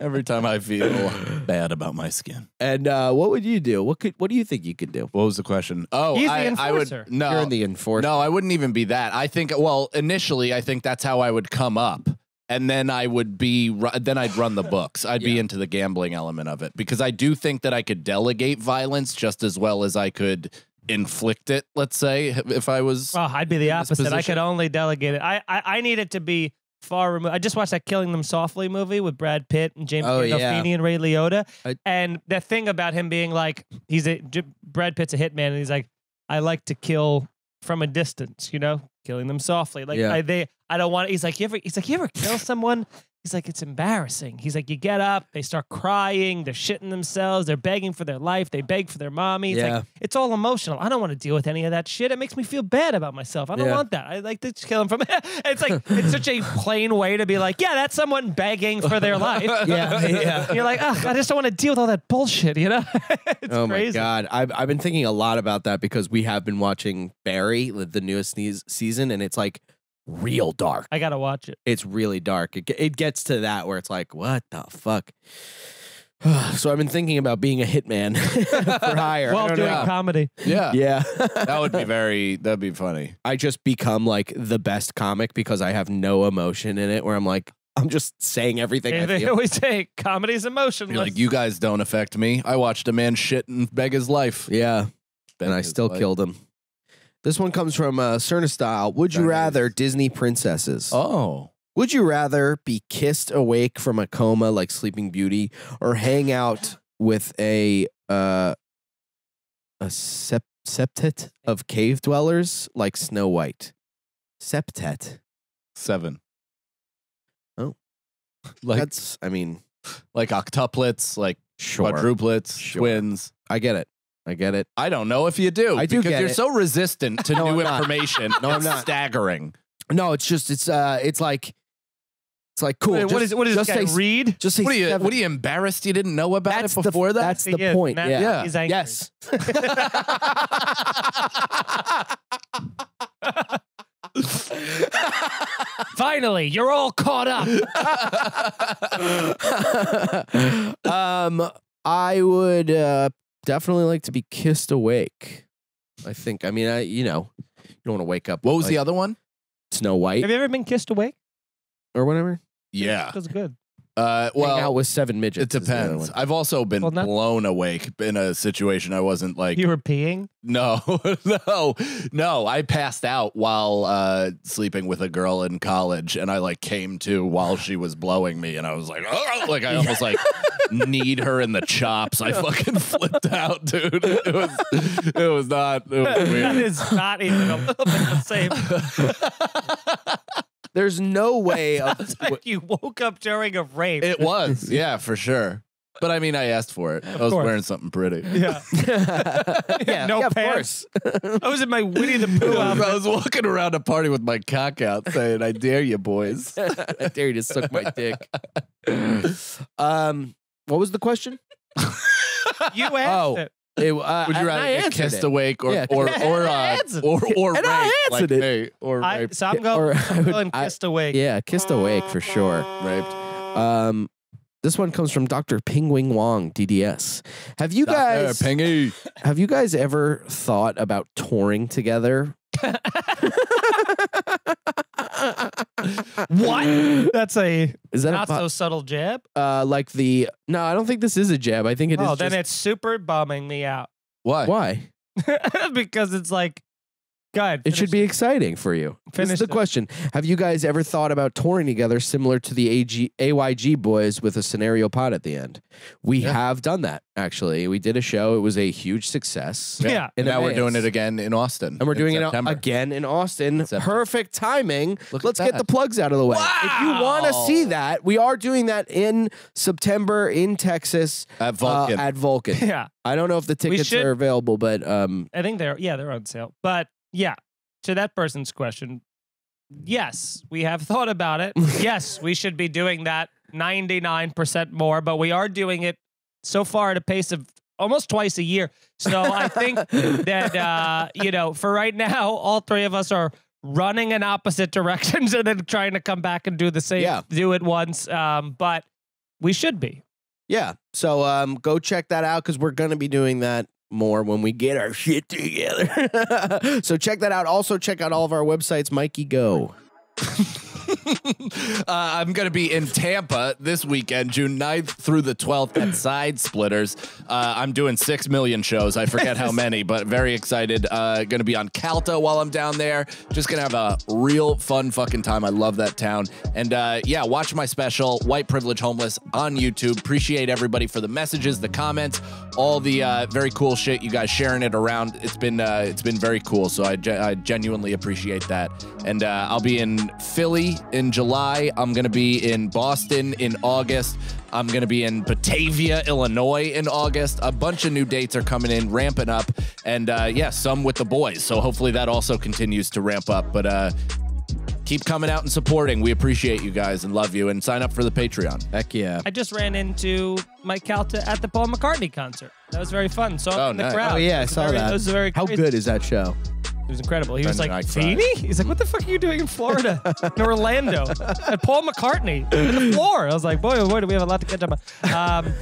Every time I feel bad about my skin. And uh, what would you do? What could? What do you think you could do? What was the question? Oh, He's the I, I would enforcer. no. You're the enforcement. No, I wouldn't even be that. I think, well, initially, I think that's how I would come up. And then I would be, then I'd run the books. I'd be into the gambling element of it because I do think that I could delegate violence just as well as I could inflict it, let's say, if I was. well, I'd be the opposite. I could only delegate it. I, I I need it to be far removed. I just watched that Killing Them Softly movie with Brad Pitt and James Oh, Gandolfini yeah. and Ray Liotta. I- and the thing about him being like, he's a J- Brad Pitt's a hitman, and he's like, I like to kill from a distance, you know, killing them softly. Like Yeah. I, they, I don't want. He's like, you ever? He's like, you ever kill someone? He's like, it's embarrassing. He's like, you get up, they start crying, they're shitting themselves, they're begging for their life, they beg for their mommy. It's Yeah. like, it's all emotional. I don't want to deal with any of that shit. It makes me feel bad about myself. I don't Yeah. want that. I like to kill him from. it's like it's such a plain way to be like, yeah, that's someone begging for their life. Yeah, yeah. You're like, Ugh, I just don't want to deal with all that bullshit. You know? it's oh crazy. my god, I've I've been thinking a lot about that because we have been watching Barry, the newest season, and it's like real dark. I gotta watch it. It's really dark. It it gets to that where it's like, what the fuck. so I've been thinking about being a hitman for hire. I While doing know. comedy. yeah. yeah, That would be very, that'd be funny. I just become like the best comic because I have no emotion in it. Where I'm like, I'm just saying everything I They feel. always say comedy's emotionless. You're like, you guys don't affect me. I watched a man shit and beg his life. Yeah, Beg and I still life. killed him. This one comes from uh, Cerna style. Would you Very rather nice. Disney princesses? Oh. Would you rather be kissed awake from a coma like Sleeping Beauty, or hang out with a uh, a sep- septet of cave dwellers like Snow White? Septet. Seven. Oh. Like That's. I mean, like octuplets, like sure. quadruplets, Sure. twins. I get it. I get it. I don't know if you do. I do because get you're it. so resistant to No, new I'm not. information. No, I'm not. Staggering. No, it's just it's uh it's like it's like cool. Wait, what just, is what is just say, read? Just say What are you? seven. What are you embarrassed you didn't know about That's it the- before that? That's the He is, point. Matt- Yeah. Yeah. He's angry. Yes. Finally, you're all caught up. um, I would uh, definitely like to be kissed awake. I think. I mean, I you know, you don't want to wake up. what was like the other one? Snow White Have you ever been kissed awake? or whatever? Yeah. Feels good. Uh, Hang out with seven midgets. It depends. I've also been Well, not- blown awake in a situation I wasn't like. You were peeing. No, no, no. I passed out while uh, sleeping with a girl in college, and I like came to while she was blowing me, and I was like, oh, like I almost like need her in the chops. I fucking flipped out, dude. It was, it was not. It was weird. is not even a little bit the same. There's no way of. Like you woke up during a rape. It was, yeah, for sure. But I mean, I asked for it. I was course. wearing something pretty. yeah. yeah, No yeah, pants. I was in my Winnie the Pooh I was walking around a party with my cock out, saying, "I dare you, boys." I dare you to suck my dick. um, what was the question? You asked Oh. it. It, uh, Would you rather get kissed it. awake or Yeah. or or uh, or or And I raped like it. or I, raped? so I'm going, I I'm would- going I- kissed awake. Yeah, kissed awake for sure. raped. Um, this one comes from Dr. Ping Wing Wong, DDS. Have you guys Pingy. have you guys ever thought about touring together what? That's a Is that not a, so subtle jab. uh, like the? No, I don't think this is a jab. I think it is. oh, then just- it's super bumming me out Why? why? because it's like, God, It should be exciting for you. this is the it. question. Have you guys ever thought about touring together similar to the AG, AYG boys with a scenario pod at the end? We Yeah. have done that, actually. We did a show. It was a huge success. Yeah. in And now we're doing it again in Austin. And we're in doing it again in Austin. September. Perfect timing. Look Let's get the plugs out of the way. If you want to see that, we are doing that in September in Texas at uh, Vulcan. at Vulcan. Yeah, I don't know if the tickets should- are available, but um, I think they're yeah they're on sale. But yeah, to that person's question, yes, we have thought about it. yes, we should be doing that ninety nine percent more, but we are doing it so far at a pace of almost twice a year. So I think that uh, you know, for right now, all three of us are running in opposite directions and then trying to come back and do the same, Yeah. do it once. Um, but we should be. Yeah. So um, go check that out because we're going to be doing that more when we get our shit together. so check that out. Also, check out all of our websites, Mikey Go. uh, I'm going to be in Tampa this weekend, June 9th through the 12th at Side Splitters. Uh, I'm doing six million shows. I forget how many, but very excited. Uh, going to be on Calta while I'm down there. Just going to have a real fun fucking time. I love that town. And uh, yeah, watch my special, White Privilege Homeless, on YouTube. Appreciate everybody for the messages, the comments, all the uh, very cool shit you guys sharing it around. It's been uh, it's been very cool. So I, I genuinely appreciate that. And uh, I'll be in Philly in July. I'm gonna be in Boston in August. I'm gonna be in Batavia, Illinois in August. A bunch of new dates are coming in, ramping up, and uh, yeah, some with the boys. So hopefully that also continues to ramp up. But uh, keep coming out and supporting. We appreciate you guys and love you. And sign up for the Patreon. Heck yeah. I just ran into Mike Calta at the Paul McCartney concert. That was very fun. So Oh, in the nice. crowd. Oh, yeah, It I was saw very- that. It was very How crazy. good is that show? It was incredible. He was like, Brendan Feeney? He's like, what the fuck are you doing in Florida? in Orlando? And Paul McCartney in the floor. I was like, boy, oh boy, do we have a lot to catch up on. Um,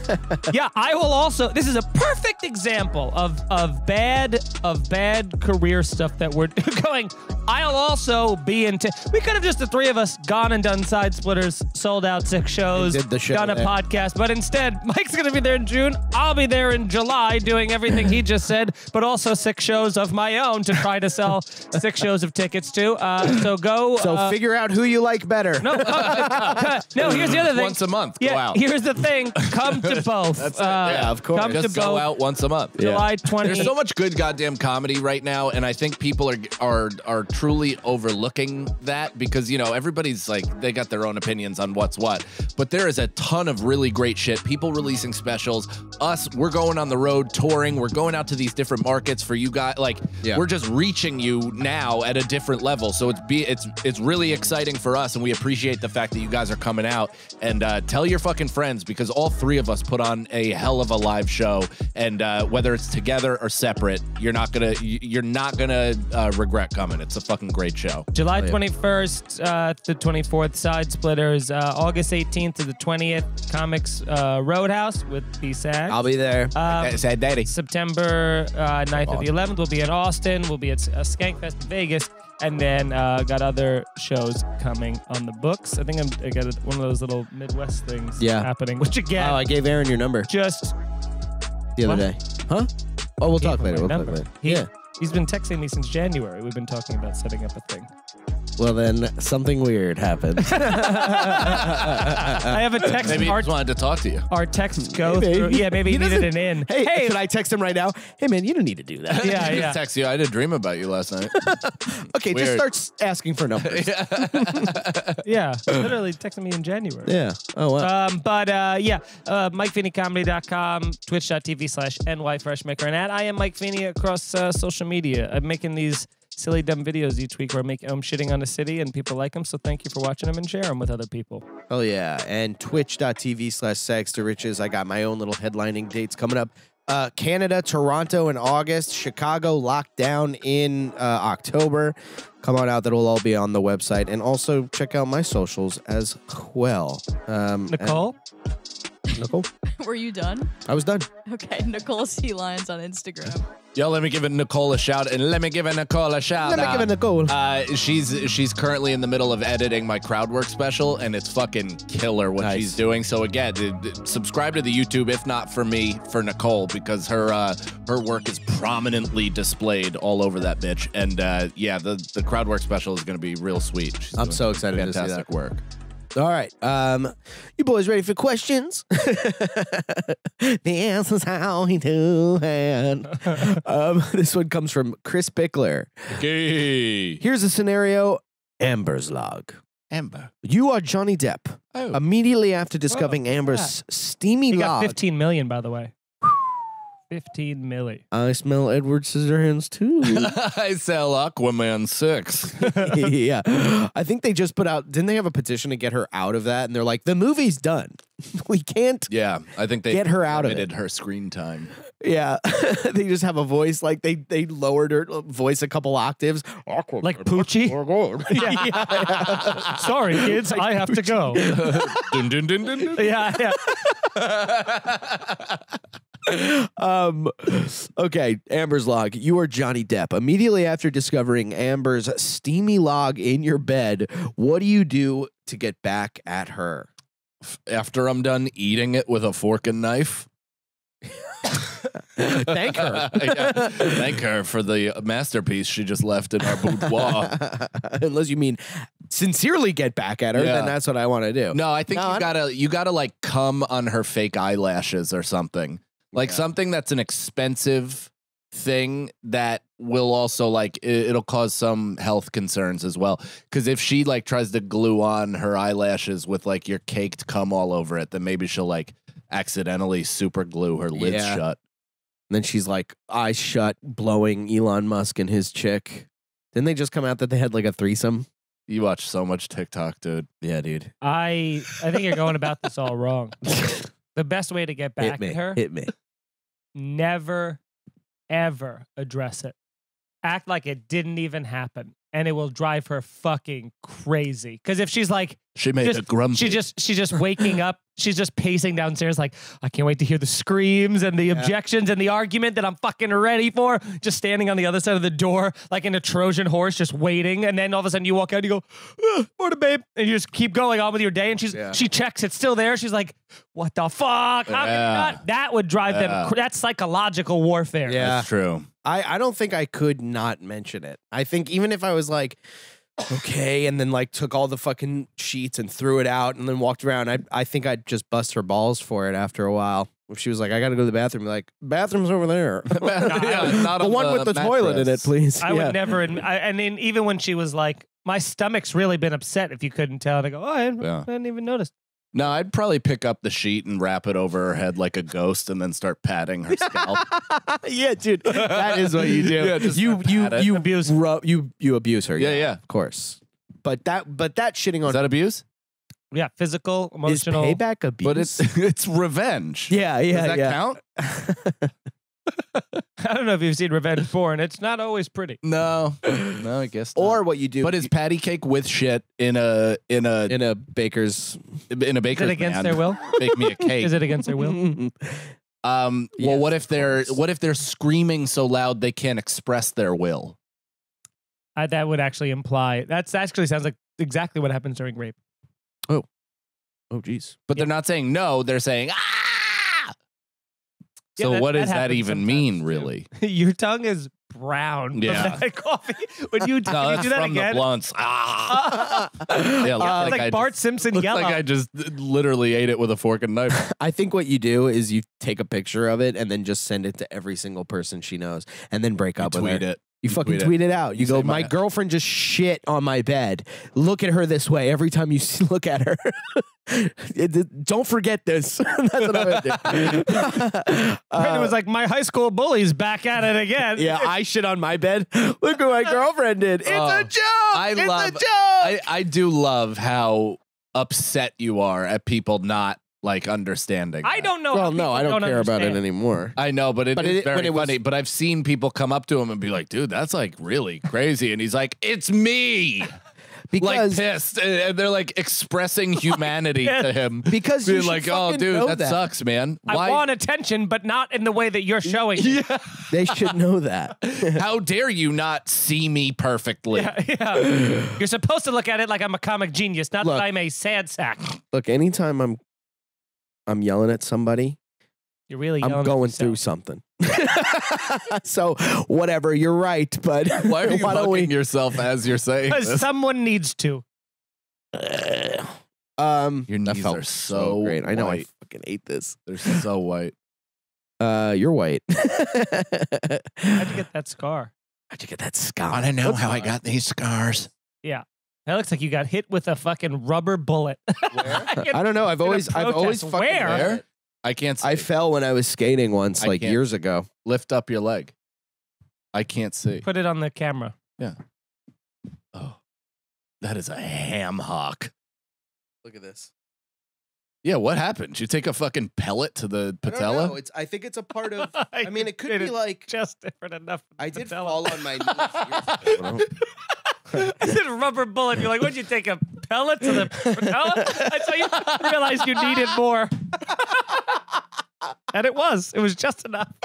yeah, I will also, this is a perfect example of, of bad, of bad career stuff that we're going. I'll also be into, we could have just the three of us gone and done side splitters, sold out six shows, did the show done a there. podcast, but instead, Mike's going to be there in June. I'll be there in July doing everything he just said, but also six shows of my own to try to sell six shows of tickets to. Uh, so go. So uh, figure out who you like better. no, no. Here's the other thing. Once a month, go yeah, out. here's the thing. Come to both. That's. Uh, Yeah, of course. Come to Just go both. out once a month. July 20. There's so much good goddamn comedy right now, and I think people are are are truly overlooking that because you know everybody's like they got their own opinions on what's what, but there is a ton of really great shit. People releasing specials. Us, we're going on the road touring. We're going out to these different markets for you guys. Like Yeah. we're just reaching you now at a different level. So it's be it's it's really exciting for us, and we appreciate the fact that you guys are coming out and uh, tell your fucking friends because all three of us put on a hell of a live show, and uh, whether it's together or separate, you're not gonna you- you're not gonna uh, regret coming. It's a fucking great show. July Oh, 21st uh, to 24th, Side Splitters. Uh, August 18th to the 20th, Comics uh, Roadhouse with B SAG. I'll be there. Um, Sad daddy. September uh, 9th to the 11th, we'll be in Austin. We'll be at uh, Skankfest in Vegas. And then uh, got other shows coming on the books. I think I'm, I got one of those little Midwest things Yeah. happening, which again, oh, I gave Aaron your number just the other What? day. Huh? Oh, we'll Gave talk him later. my We'll talk number. later. He- Yeah. He's been texting me since January. We've been talking about setting up a thing. Well, then something weird happened. I have a text. Maybe he our, just wanted to talk to you. our texts go Hey, through. Yeah, maybe he, He needed doesn't- an in. hey, hey, should I text him right now? Hey, man, you don't need to do that. Yeah, I yeah. just text you. I had a dream about you last night. Okay, just Weird. start s- asking for numbers. yeah, literally texting me in January. yeah. Oh, wow. Um, but uh, yeah, uh, MikeFeeneyComedy.com, twitch.tv slash NYFreshmaker. And at I am Mike Feeney across uh, social media. I'm making these silly, dumb videos each week where I make, I'm shitting on a city and people like them. So thank you for watching them and share them with other people. Oh yeah, and twitch.tv slash sags to riches. I got my own little headlining dates coming up. Uh, Canada, Toronto in August, Chicago locked down in uh, October. Come on out, that'll all be on the website. And also check out my socials as well. Um, and- Nicole? Nicole. Were you done? I was done. Okay, Nicole Sea Lyons on Instagram. Yo, let me give it Nicole a shout, and let me give Nicole a shout. Let me out. give it Nicole. Uh, she's she's currently in the middle of editing my crowd work special, and it's fucking killer what Nice. she's doing. So again, subscribe to the YouTube, if not for me, for Nicole, because her uh, her work is prominently displayed all over that bitch. And uh, yeah, the the crowd work special is going to be real sweet. She's I'm so excited to see fantastic that. work. All right. Um, you boys ready for questions? the answer's how we do it. um, this one comes from Chris Pickler. Okay, Here's a scenario Amber's log. Amber. You are Johnny Depp. Oh, Immediately after discovering Amber's steamy He got log, 15 million, by the way. 15 milli. I smell Edward Scissorhands too. I sell Aquaman six. yeah. I think they just put out, didn't they have a petition to get her out of that? And they're like, the movie's done. we can't. Yeah, I think they Get her out of it. her screen time. Yeah. they just have a voice like they they lowered her uh, voice a couple octaves. Awkward. Like Poochie? yeah. Sorry, kids, I have to go. dun, dun, dun, dun, dun. yeah, yeah. Um okay amber's log you are johnny depp immediately after discovering amber's steamy log in your bed what do you do to get back at her After I'm done eating it with a fork and knife. thank her Yeah. Thank her for the masterpiece she just left in our boudoir. unless you mean sincerely get back at her Yeah. then that's what i want to do No, I think No, you I gotta you gotta like come on her fake eyelashes or something. Like Yeah. something that's an expensive thing that will also like it, it'll cause some health concerns as well. Because if she like tries to glue on her eyelashes with like your caked cum all over it, then maybe she'll like accidentally super glue her lids Yeah. shut. And then she's like eyes shut blowing elon musk and his chick didn't they just come out that they had like a threesome You watch so much TikTok, dude. yeah dude I I think you're going about this all wrong. The best way to get hit back me at her, hit me never, ever address it. Act like it didn't even happen, and it will drive her fucking crazy. Because if she's like, She made Just- a grumpy. she just she's just waking up, she's just pacing downstairs like, I can't wait to hear the screams and the objections and the argument that I'm fucking ready for. Just standing on the other side of the door like in a Trojan horse, just waiting. And then all of a sudden you walk out, and you go, "Ugh, morning, babe, and you just keep going on with your day. And she's Yeah. she checks, it's still there. She's like, what the fuck? How can you Yeah. not? That would drive Yeah. them. cr- That's psychological warfare. Yeah. That's true. I, I don't think I could not mention it. I think even if I was like, okay, and then like took all the fucking sheets and threw it out and then walked around, I I think I'd just bust her balls for it after a while. If she was like, I gotta go to the bathroom, like, bathroom's over there. Yeah, not the on one the with the toilet in it, please. I Yeah. would never. admi- I, and then even when she was like, my stomach's really been upset. If you couldn't tell, and I go, oh, I, hadn't- Yeah. I hadn't even noticed. No, I'd probably pick up the sheet and wrap it over her head like a ghost and then start patting her scalp. yeah, dude, that is what you do. Yeah, just you you it. you Abuse. ru- you you abuse her. Yeah, yeah. of course. But that but that shitting on Is that abuse? Yeah, physical, is emotional. payback abuse. But it's it's revenge. yeah yeah Does that yeah. count? I don't know if you've seen revenge porn. It's not always pretty. No. No, I guess not. Or what you do, but is patty cake with shit in a in a in a baker's in a Is baker's it against man, their will? Make me a cake. Is it against their will? um Yes, well what if they're what if they're screaming so loud they can't express their will? I, that would actually imply. That's actually sounds like exactly what happens during rape. oh Oh jeez. But they're not saying no, they're saying ah Yeah, So that- what that does that happens even mean too. really? Your tongue is brown. from Yeah. that coffee. When you, No, when you do that from the blunts. Ah. yeah, yeah, looks it's like, I Bart just, Simpson looks yellow. like I just literally ate it with a fork and knife. I think what you do is you take a picture of it and then just send it to every single person she knows, and then break You up with tweet her. it. You fucking tweet it. tweet it, out. You, You go, my my- girlfriend just shit on my bed. Look at her this way every time you look at her. It- it- don't forget this. That's what I would do. Brandon Uh, was like, my high school bully's back at it again. yeah, I shit on my bed. Look what my girlfriend did. It's Oh, a joke. I it's love- a joke. I, I do love how upset you are at people not like understanding. I that. don't know. well, no, I don't, care about it anymore. I know, but it But is it- when very it was- funny. But I've seen people come up to him and be like, "Dude, that's like really crazy," and he's like, "It's me." because pissed, and and they're like expressing oh humanity Yeah. to him. because you Being like, oh, dude, know that, sucks, man. I want attention, but not in the way that you're showing. yeah. They should know that. How dare you not see me perfectly? Yeah, yeah. You're supposed to look at it like I'm a comic genius, not Look. that I'm a sad sack. Look, anytime I'm I'm yelling at somebody, You're really I'm going through something. so whatever, you're right, but Why are you why don't we? yourself as you're saying Because someone needs to. Um, Your that knees are so great. I know I fucking hate this. They're so white. Uh, you're white. How'd you get that scar? How'd you get that scar? I don't know What's how I got these scars. That looks like you got hit with a fucking rubber bullet. I don't know. I've always, I've always fucking Where? Where? I can't see. I fell when I was skating once, I like can't- years ago. Lift up your leg. I can't see. Put it on the camera. Yeah. Oh, that is a ham hock. Look at this. Yeah, what happened? Did you take a fucking pellet to the patella? It's. I think it's a part of. I I mean, it could be like. just different enough. I did patella. fall on my knees years ago. I said rubber bullet. You're like, what'd you take a pellet to the patella? That's how you realized you needed more. and it was. It was just enough.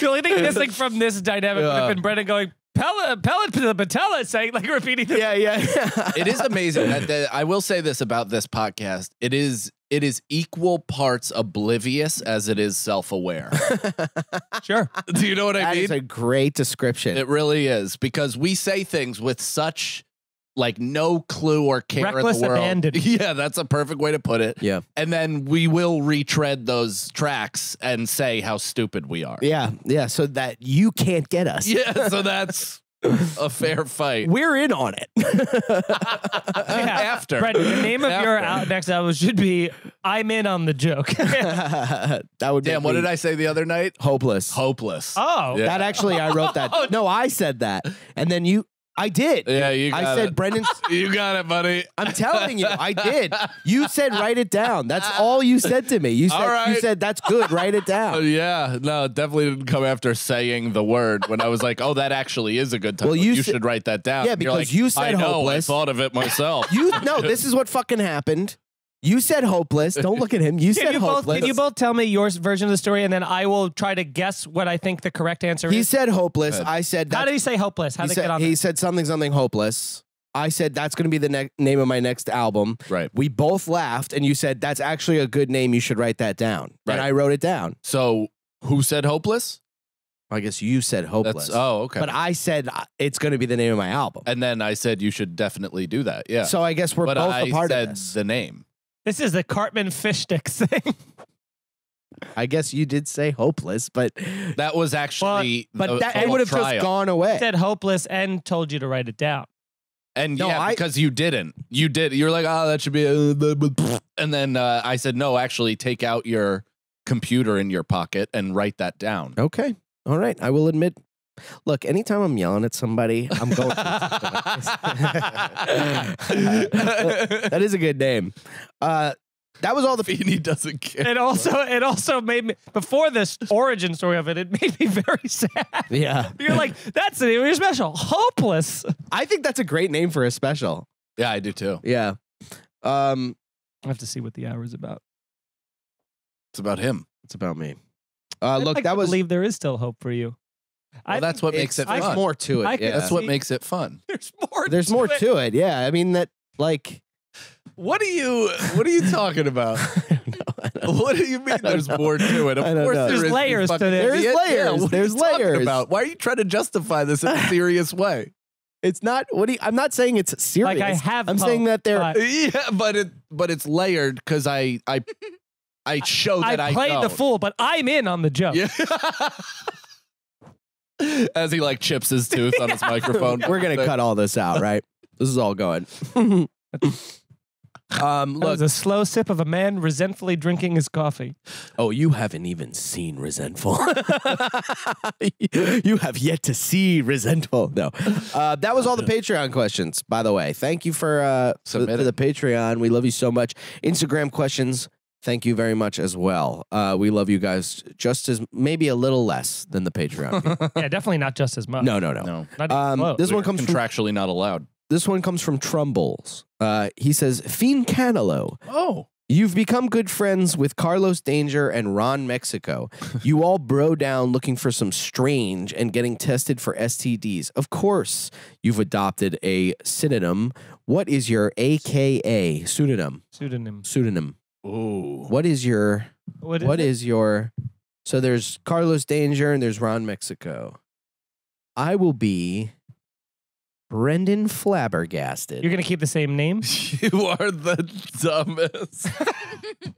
the only thing missing from this dynamic would have been Brendan going, pellet, pellet to the patella, saying, like repeating the yeah, yeah, yeah. it is amazing that the, I will say this about this podcast. It is it is equal parts oblivious as it is self-aware. Sure. Do you know what I That mean? is a great description. it really is because we say things with such like no clue or care Reckless in the world. abandon. Yeah, that's a perfect way to put it. yeah, And then we will retread those tracks and say how stupid we are. yeah, yeah. So that you can't get us. Yeah, so that's a fair fight. We're in on it. After. Brendan, the name of your After. out- next album should be I'm in on the joke. that would Damn, what did I say the other night? Hopeless. Hopeless. oh. Yeah. That actually, I wrote that. Oh. No, I said that, and then you, I did. Yeah, you got I said, it. Brendan. You got it, buddy. I'm telling you, I did. You said write it down. That's all you said to me. You said right. you said that's good. Write it down. yeah, no, definitely didn't come after saying the word when I was like, "Oh, that actually is a good title. Well, you you should write that down." Yeah, because like, you said I know, hopeless. I thought of it myself. You no. This is what fucking happened. You said hopeless. Don't look at him. You Can said you, both, hopeless. can you both tell me your version of the story and then I will try to guess what I think the correct answer he is? He said hopeless. Good. I said How did he say hopeless? How he did they said, get on he that? said something something hopeless. I said that's going to be the ne- name of my next album. right. We both laughed, and you said that's actually a good name. You should write that down. Right. And I wrote it down. So, who said hopeless? I guess you said hopeless. That's oh, okay. But I said uh, it's going to be the name of my album. and then I said you should definitely do that. Yeah. So I guess we're but both I a part said of this. the name. This is the Cartman fish sticks thing. I guess you did say hopeless, but That was actually but the that it would have just gone away. said hopeless and told you to write it down. And No, yeah, I- because you didn't. You did. You're like, oh, that should be. A, blah, blah, blah." and then uh, I said, no, actually, take out your computer in your pocket and write that down. Okay. All right. I will admit. Look, anytime I'm yelling at somebody, I'm going. through something. that is a good name. Uh, that was all the. Feeney doesn't care. It also it also made me before this origin story of it, it made me very sad. Yeah, You're like, that's the name of your special. Hopeless. I think that's a great name for a special. Yeah, I do too. Yeah. Um, I have to see what the hour is about. It's about him. it's about me. Uh, I'd look, like that was. believe there is still hope for you. Well, that's what makes it fun. There's more to it. I yeah. That's what See- makes it fun. there's more. There's more it. to it. Yeah. I mean that like. What are you? What are you talking about? what do you mean? There's more to it. Of I don't course, know. there There's you layers to fucking this. There is idiot. layers. Yeah, what are There's you talking layers. About? Why are you trying to justify this in a serious way? It's not. What do you, I'm not saying it's serious. Like I have. I'm hope, saying that they're. but Yeah, but it but it's layered because I I I show that I, I played the don't. fool, but I'm in on the joke. Yeah. As he like chips his tooth on his microphone. We're gonna cut all this out, right? This is all going. um, That look. was a slow sip of a man resentfully drinking his coffee. Oh, you haven't even seen resentful. you have yet to see resentful. No, uh, that was all the Patreon questions. By the way, thank you for uh, for, for Submitting. the Patreon. We love you so much. Instagram questions thank you very much as well. Uh, we love you guys just as maybe a little less than the Patreon. yeah, definitely not just as much. no, no, no. No, Not Um, close. this one We're comes from contractually not allowed. this one comes from Trumbles. Uh, he says, Fiend Canelo, Oh, you've become good friends with Carlos Danger and Ron Mexico. You all bro down looking for some strange and getting tested for STDs. Of course, you've adopted a synonym. What is your AKA pseudonym? pseudonym. Pseudonym. Ooh. What is your What is what it? is your so there's Carlos Danger and there's Ron Mexico. I will be Brendan Flabbergasted. You're gonna keep the same name? You are the dumbest.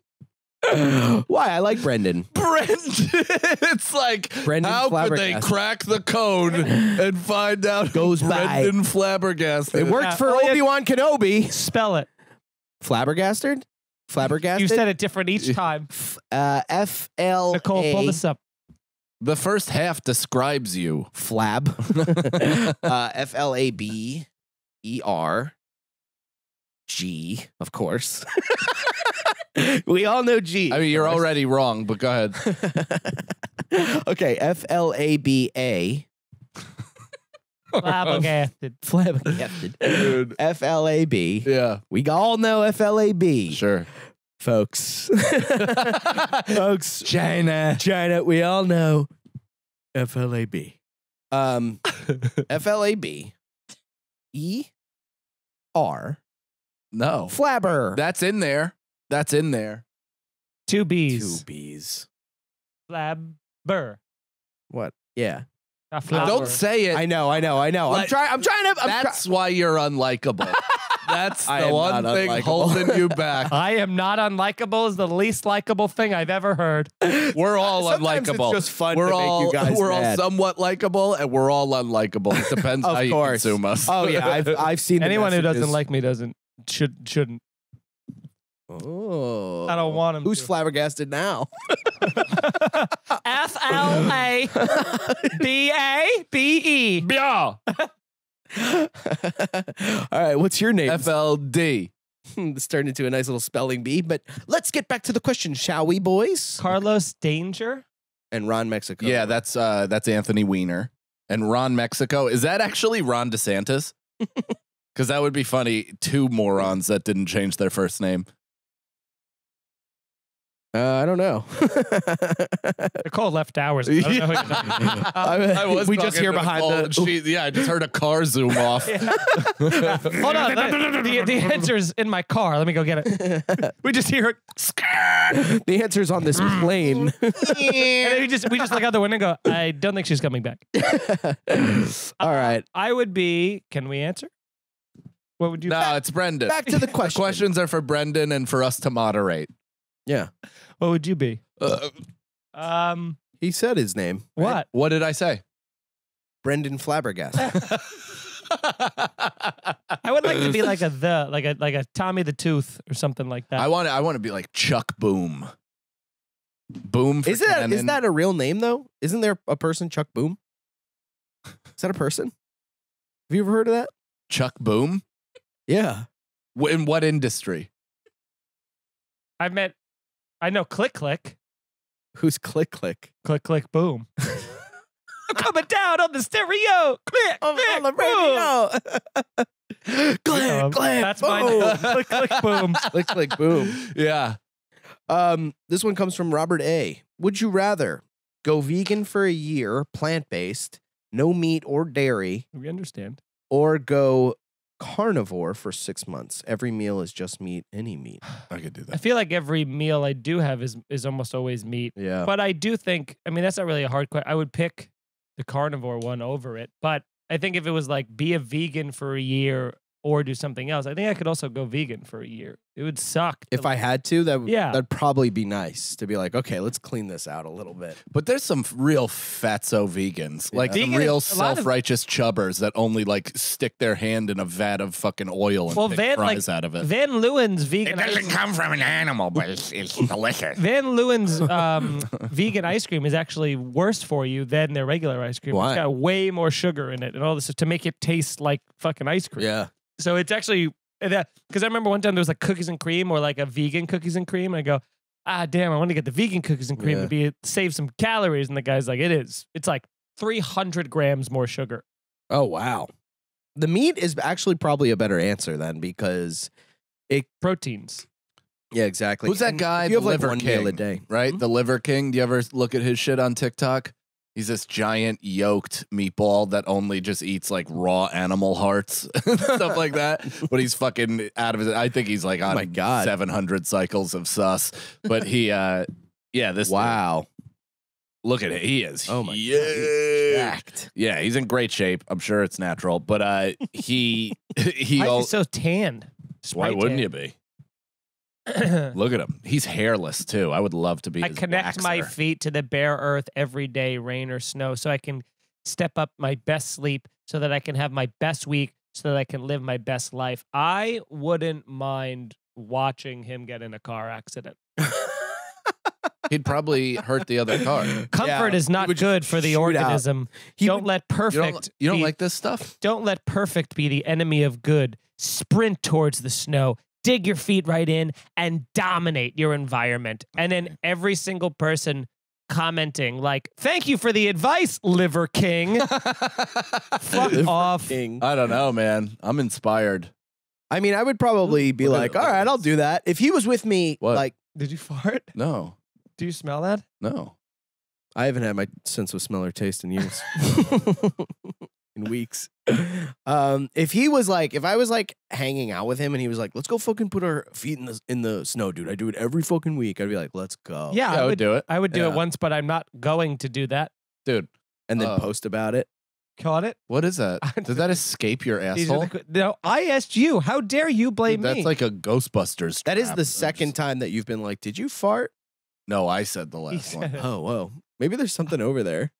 Why? I like Brendan. Brendan. it's like, Brendan how could they crack the code and find out who Goes by. Brendan Flabbergasted? It worked Yeah, for Obi Wan Kenobi. Spell it. Flabbergasted? Flabbergasted? You said it different each time. F- uh, F L Nicole, pull this up. The first half describes you. Flab. uh, F L A B E R G, of course. we all know G. I mean, you're already wrong, but go ahead. okay, F L A B A. Flabbergasted. Flabbergasted. Dude. F L A B. Yeah, We all know F L A B. sure. Folks. Folks. China. China, we all know F L A B. Um, F L A B E R No. Flabber. That's in there. That's in there. Two B's. Two B's. Flabber. What? Yeah. A flabber. Don't say it. I know, I know, I know. I'm Like, trying. I'm trying to. I'm try- That's why you're unlikable. That's I the am one not thing unlikable. holding you back. I am not unlikable is the least likable thing I've ever heard. We're all Sometimes it's unlikable. just fun we're to make all you guys we're all somewhat likable, and we're all unlikable. It depends Of how you course. consume us. Oh yeah, I've I've seen the Anyone who doesn't messages. like me doesn't should shouldn't. Oh, I don't want 'em Who's to. flabbergasted now? F L A B A B E. Yeah. All right, what's your name? FLD. this turned into a nice little spelling bee, but let's get back to the question, shall we, boys? Carlos Danger. And Ron Mexico. Yeah, that's uh that's Anthony Weiner. And Ron Mexico. Is that actually Ron DeSantis? Because that would be funny. Two morons that didn't change their first name. Uh, I don't know. Nicole left hours. I don't know who you're. I- was we just hear behind Nicole, the- she- yeah, I just heard a car zoom off. Hold on. let- the, the answer's in my car. Let me go get it. We just hear it. the answer's on this plane. And then we just we just look out the window and go, I don't think she's coming back. All right, I would be can we answer? What would you No, it's Brendan. back to the The question. questions are for Brendan and for us to moderate. Yeah, what would you be? Uh, Um he said his name. right? what? what did I say? Brendan Flabbergast. I would like to be like a the like a like a Tommy the Tooth or something like that. I want I want to be like Chuck Boom. Boom. For is that is Cannon. that a real name though? Isn't there a person Chuck Boom? Is that a person? Have you ever heard of that? Chuck Boom? Yeah. Wh- In what industry? I meant I know click click. Who's Click Click? Click click boom. I'm coming down on the stereo. Click, On, click, on the boom. radio. click, Um, click, That's boom. my click click boom. click, click, boom. Yeah. Um, this one comes from Robert A. Would you rather go vegan for a year, plant based, no meat or dairy, We understand. or go carnivore for six months? Every meal is just meat, any meat. I could do that. I feel like every meal I do have is is almost always meat. Yeah. But I do think, I mean, that's not really a hard question. I would pick the carnivore one over it. But I think if it was like be a vegan for a year or do something else, I think I could also go vegan for a year. It would suck. to, if I had to, that would Yeah. that'd probably be nice to be like, okay, let's clean this out a little bit. But there's some real fatso vegans, like Vegan some real is- a lot of- self-righteous chubbers that only like stick their hand in a vat of fucking oil and Well, pick Van, like, fries out of it. Van Leeuwen's vegan. ice- come from an animal, but it's, it's delicious. Van Leeuwen's um, vegan ice cream is actually worse for you than their regular ice cream. Why? It's got way more sugar in it and all this to make it taste like fucking ice cream. Yeah. So it's actually that because I remember one time there was like cookies and cream or like a vegan cookies and cream. And I go, ah, damn, I want to get the vegan cookies and cream Yeah. to be save some calories. And the guy's like, it is. It's like 300 grams more sugar. Oh wow. The meat is actually probably a better answer then because it Proteins. yeah, exactly. Who's that And guy? if You The have like Liver one meal a day, right? Hmm? The Liver King. Do you ever look at his shit on TikTok? He's this giant yoked meatball that only just eats like raw animal hearts, stuff like that. But he's fucking out of his. I think he's like on Oh my God. seven hundred cycles of sus. But he, uh yeah, this. dude, Wow. look at it. He is. Oh my yeah. god. he's jacked. Yeah, he's in great shape. I'm sure it's natural, but uh he he. Why al- is he so tanned? why wouldn't you be? Look at him. He's hairless too. I would love to be. I his connect my feet to the bare earth every day, rain or snow, so I can step up my best sleep, so that I can have my best week, so that I can live my best life. I wouldn't mind watching him get in a car accident. He'd probably hurt the other car. Comfort Yeah, is not good for the organism. He don't would- let You perfect. don't, you don't be- like this stuff? Don't let perfect be the enemy of good. Sprint towards the snow. Dig your feet right in and dominate your environment. And then every single person commenting like, "Thank you for the advice, Liver King." Fuck Liver off. King. I don't know, man. I'm inspired. I mean, I would probably be Look at- like, look all at right, I'll do that. If he was with me, What? like, Did you fart? No, Do you smell that? no. I haven't had my sense of smell or taste in years, in weeks. Um, if he was like, if I was like hanging out with him and he was like, let's go fucking put our feet in the in the snow, dude. I do it every fucking week. I'd be like, let's go. Yeah, Yeah, I would do it, I would do Yeah. it once, but I'm not going to do that. dude. and then Oh. post about it. Caught it? What is that? I- Did that escape your These are asshole? the que- no, I asked you. How dare you blame Dude, that's me? like a Ghostbusters. That is trap. the I'm second just- time that you've been like, did you fart? No, I said the He last one. said- Oh, whoa. Maybe there's something over there.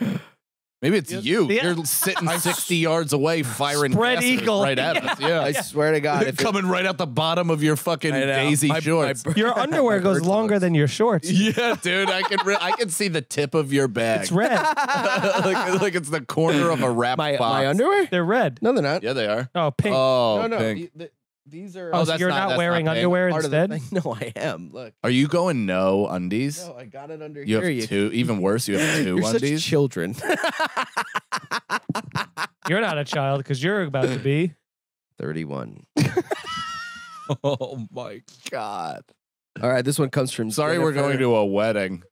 Maybe it's Yeah. you. Yeah. You're sitting 60 yards away, firing Spread gases eagle. right at us. Yeah, I swear to God, if it- coming right out the bottom of your fucking I know. daisy My- my shorts. bur- Your underwear goes longer dogs. than your shorts. yeah, dude, I can re- I can see the tip of your bag. It's red. like, like it's the corner of a wrap my box. my underwear? They're red. No, they're not. Yeah, they are. Oh, pink. Oh, no, no. pink. the- the- these are oh, oh, so that's you're not- not, that's wearing not underwear part of instead? thing. No, I am. Look. Are you going no undies? No, I got it under you here. have two. Even worse, you have 2 You're such undies. children. You're not a child because you're about to be. 31. oh my god! All right, this one comes from. Sorry, we're going to a wedding.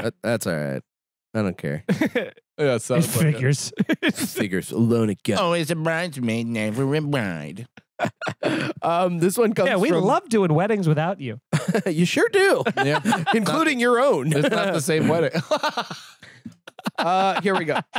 That- that's all right. I don't care. Yeah, it sounds like it. figures. Figures alone again. Oh, it's a bridesmaid, never a bride. Um, this one comes yeah, we from. love doing weddings without you. you sure do, Yeah, including your own. it's not the same wedding. Uh, here we go.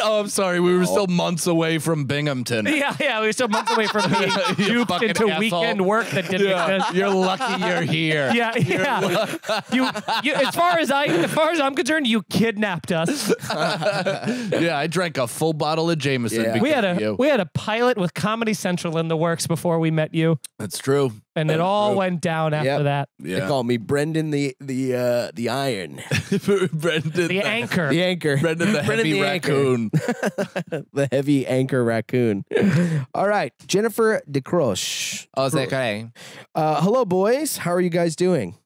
oh, I'm sorry. We were still months away from Binghamton. Yeah, yeah, we were still months away from being You duped fucking into asshole. weekend work that didn't exist. You're lucky you're here. Yeah, yeah. You, you, as far as I, as far as I'm concerned, you kidnapped us. yeah, I drank a full bottle of Jameson. Yeah. because We had of a you. we had a pilot with Comedy Central in the works before we met you, That's true. And it all True. went down after Yep. that. They Yeah. call me Brendan the the uh, the Iron, Brendan, The anchor. the anchor, Brendan the heavy the anchor. raccoon. the heavy anchor raccoon. All right, Jennifer DeCroche. Oh, okay. Uh, hello, boys. How are you guys doing?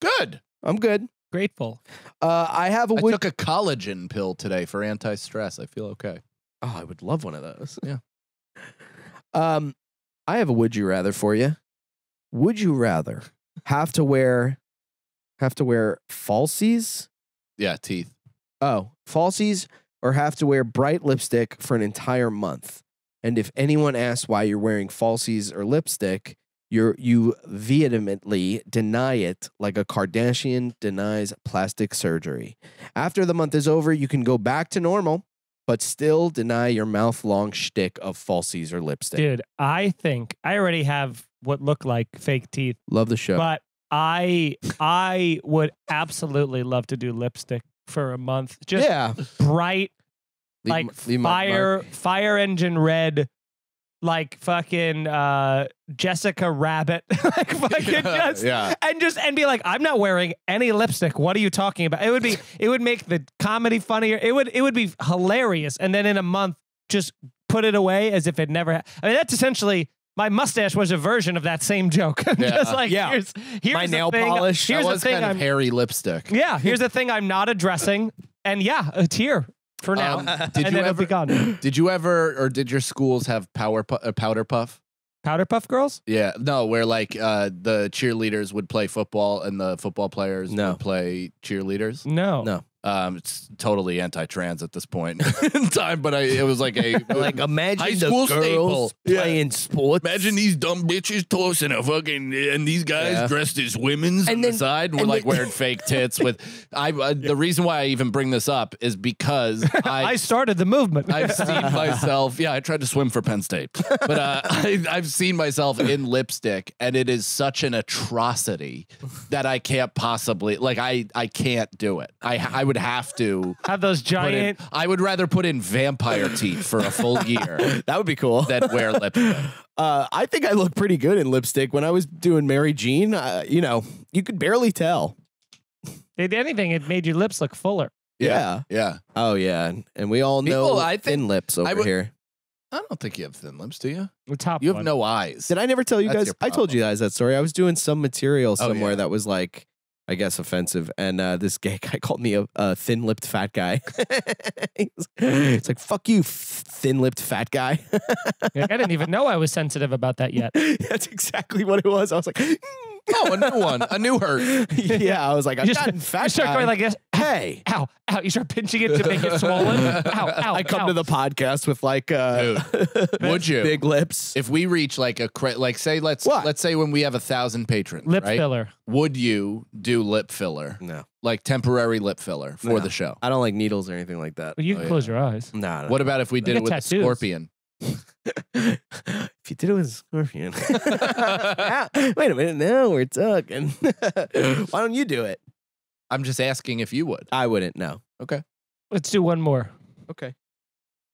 Good. I'm good. Grateful. Uh, I have a I would. took a collagen pill today for anti-stress. I feel okay. oh, I would love one of those. Yeah. Um, I have a would you rather for you. Would you rather have to wear have to wear falsies? Yeah, teeth. Oh, falsies or have to wear bright lipstick for an entire month. And if anyone asks why you're wearing falsies or lipstick, you're you vehemently deny it like a Kardashian denies plastic surgery. After the month is over, you can go back to normal, but still deny your mouth long shtick of falsies or lipstick. Dude, I think I already have what look like fake teeth, Love the show. but I I would absolutely love to do lipstick for a month. Just yeah, bright, Leave like my fire fire engine red, like fucking uh Jessica Rabbit. like fucking just yeah. and just and be like, I'm not wearing any lipstick. What are you talking about? It would be it would make the comedy funnier. It would it would be hilarious. And then in a month, just put it away as if it never. I mean, that's essentially my mustache was a version of that same joke. Yeah. just like, Yeah. here's, here's My the nail thing- polish. Here's that was thing kind of I'm, hairy lipstick. yeah, here's the thing I'm not addressing. And yeah, a tear for now. Um, and did then you it'll ever? be gone. Did you ever, or did your schools have power pu- uh, powder puff? Powder Puff Girls? Yeah, no, where like uh, the cheerleaders would play football and the football players No. would play cheerleaders. No. No. Um, it's totally anti-trans at this point in time, but I, it was like a Like imagine High the girls staple. Yeah. playing sports. Imagine these dumb bitches tossing a fucking and these guys Yeah. dressed as women's And on then- the side were like then- wearing fake tits with I uh, the reason why I even bring this up is because I I started the movement. I've seen myself. Yeah, I tried to swim for Penn State, but uh, I, I've seen myself in lipstick, and it is such an atrocity that I can't possibly like. I I can't do it. I I would have to have those put in. giant. I would rather put in vampire teeth for a full year that would be cool. than wear lipstick. Uh, I think I look pretty good in lipstick. When I was doing Mary Jean, uh, you know, you could barely tell. If anything, it made your lips look fuller. Yeah. yeah. Oh yeah, and we all know People, I think- thin lips over I here. I don't think you have thin lips, do you? The top You have one. no eyes. Did I never tell you That's guys? I told you guys that story. I was doing some material Oh, somewhere yeah. that was like, I guess, offensive, and uh, this gay guy called me a, a thin-lipped fat guy. It's like fuck you, f- thin-lipped fat guy. Like, I didn't even know I was sensitive about that yet. That's exactly what it was. I was like, oh, a new one, a new hurt. yeah. I was like, I'm You not start, fat you start guy. going like this. hey. Ow, ow. You start pinching it to make it swollen. Ow, ow. I come ow. to the podcast with like uh, Would you? big lips. If we reach like a cra- like say let's What? let's say when we have a thousand patrons, lip right? filler. Would you do lip filler, No, like temporary lip filler for No. the show? I don't like needles or anything like that. Well, you Oh, can yeah. close your eyes. Nah, What about if we did Get it with a scorpion? If you did it with a scorpion. Wait a minute, now we're talking. Why don't you do it? I'm just asking if you would. I wouldn't. No. Okay. Let's do one more. Okay.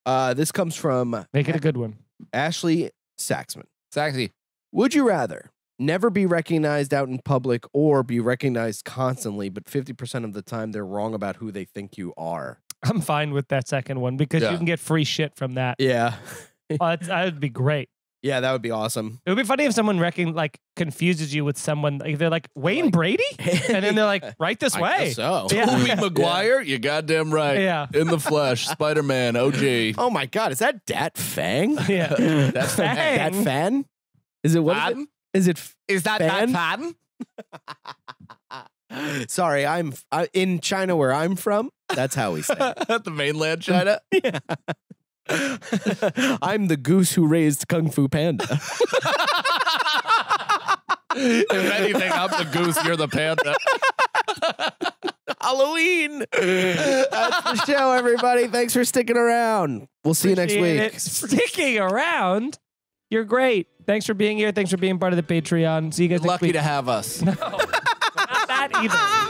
Uh, this comes from Make it a good one. Ashley Saxman. Saxy. Would you rather never be recognized out in public or be recognized constantly, but 50% of the time they're wrong about who they think you are? I'm fine with that second one because Yeah. you can get free shit from that. Yeah. Oh, that's- that would be great. Yeah, that would be awesome. It would be funny if someone reckon like confuses you with someone. Like they're like Wayne Like- Brady, and then they're like right this I way. guess so. Yeah. Tobey Maguire, you goddamn right. Yeah. In the flesh, Spider Man, OG. Oh my God, is that Dat Fang? Yeah. That's Fang. Dat Fan? Is it what is it? Madden? Is it? f- Is that Fan? that Madden? Sorry, I'm f- I, in China where I'm from. That's how we say. it. The mainland China? Yeah. I'm the goose who raised Kung Fu Panda. if anything, I'm the goose, you're the panda. Halloween. That's the show, everybody. Thanks for sticking around. We'll see you next week. it. Sticking around. You're great. Thanks for being here. Thanks for being part of the Patreon. See you guys next Lucky week. to have us. No, Not that either.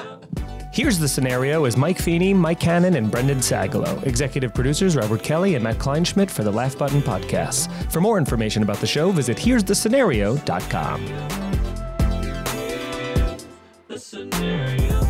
Here's the scenario is Mike Feeney, Mike Cannon, and Brendan Sagalow. Executive producers Robert Kelly and Matt Kleinschmidt for the Laugh Button Podcasts. For more information about the show, visit here'sthescenario.com. The scenario.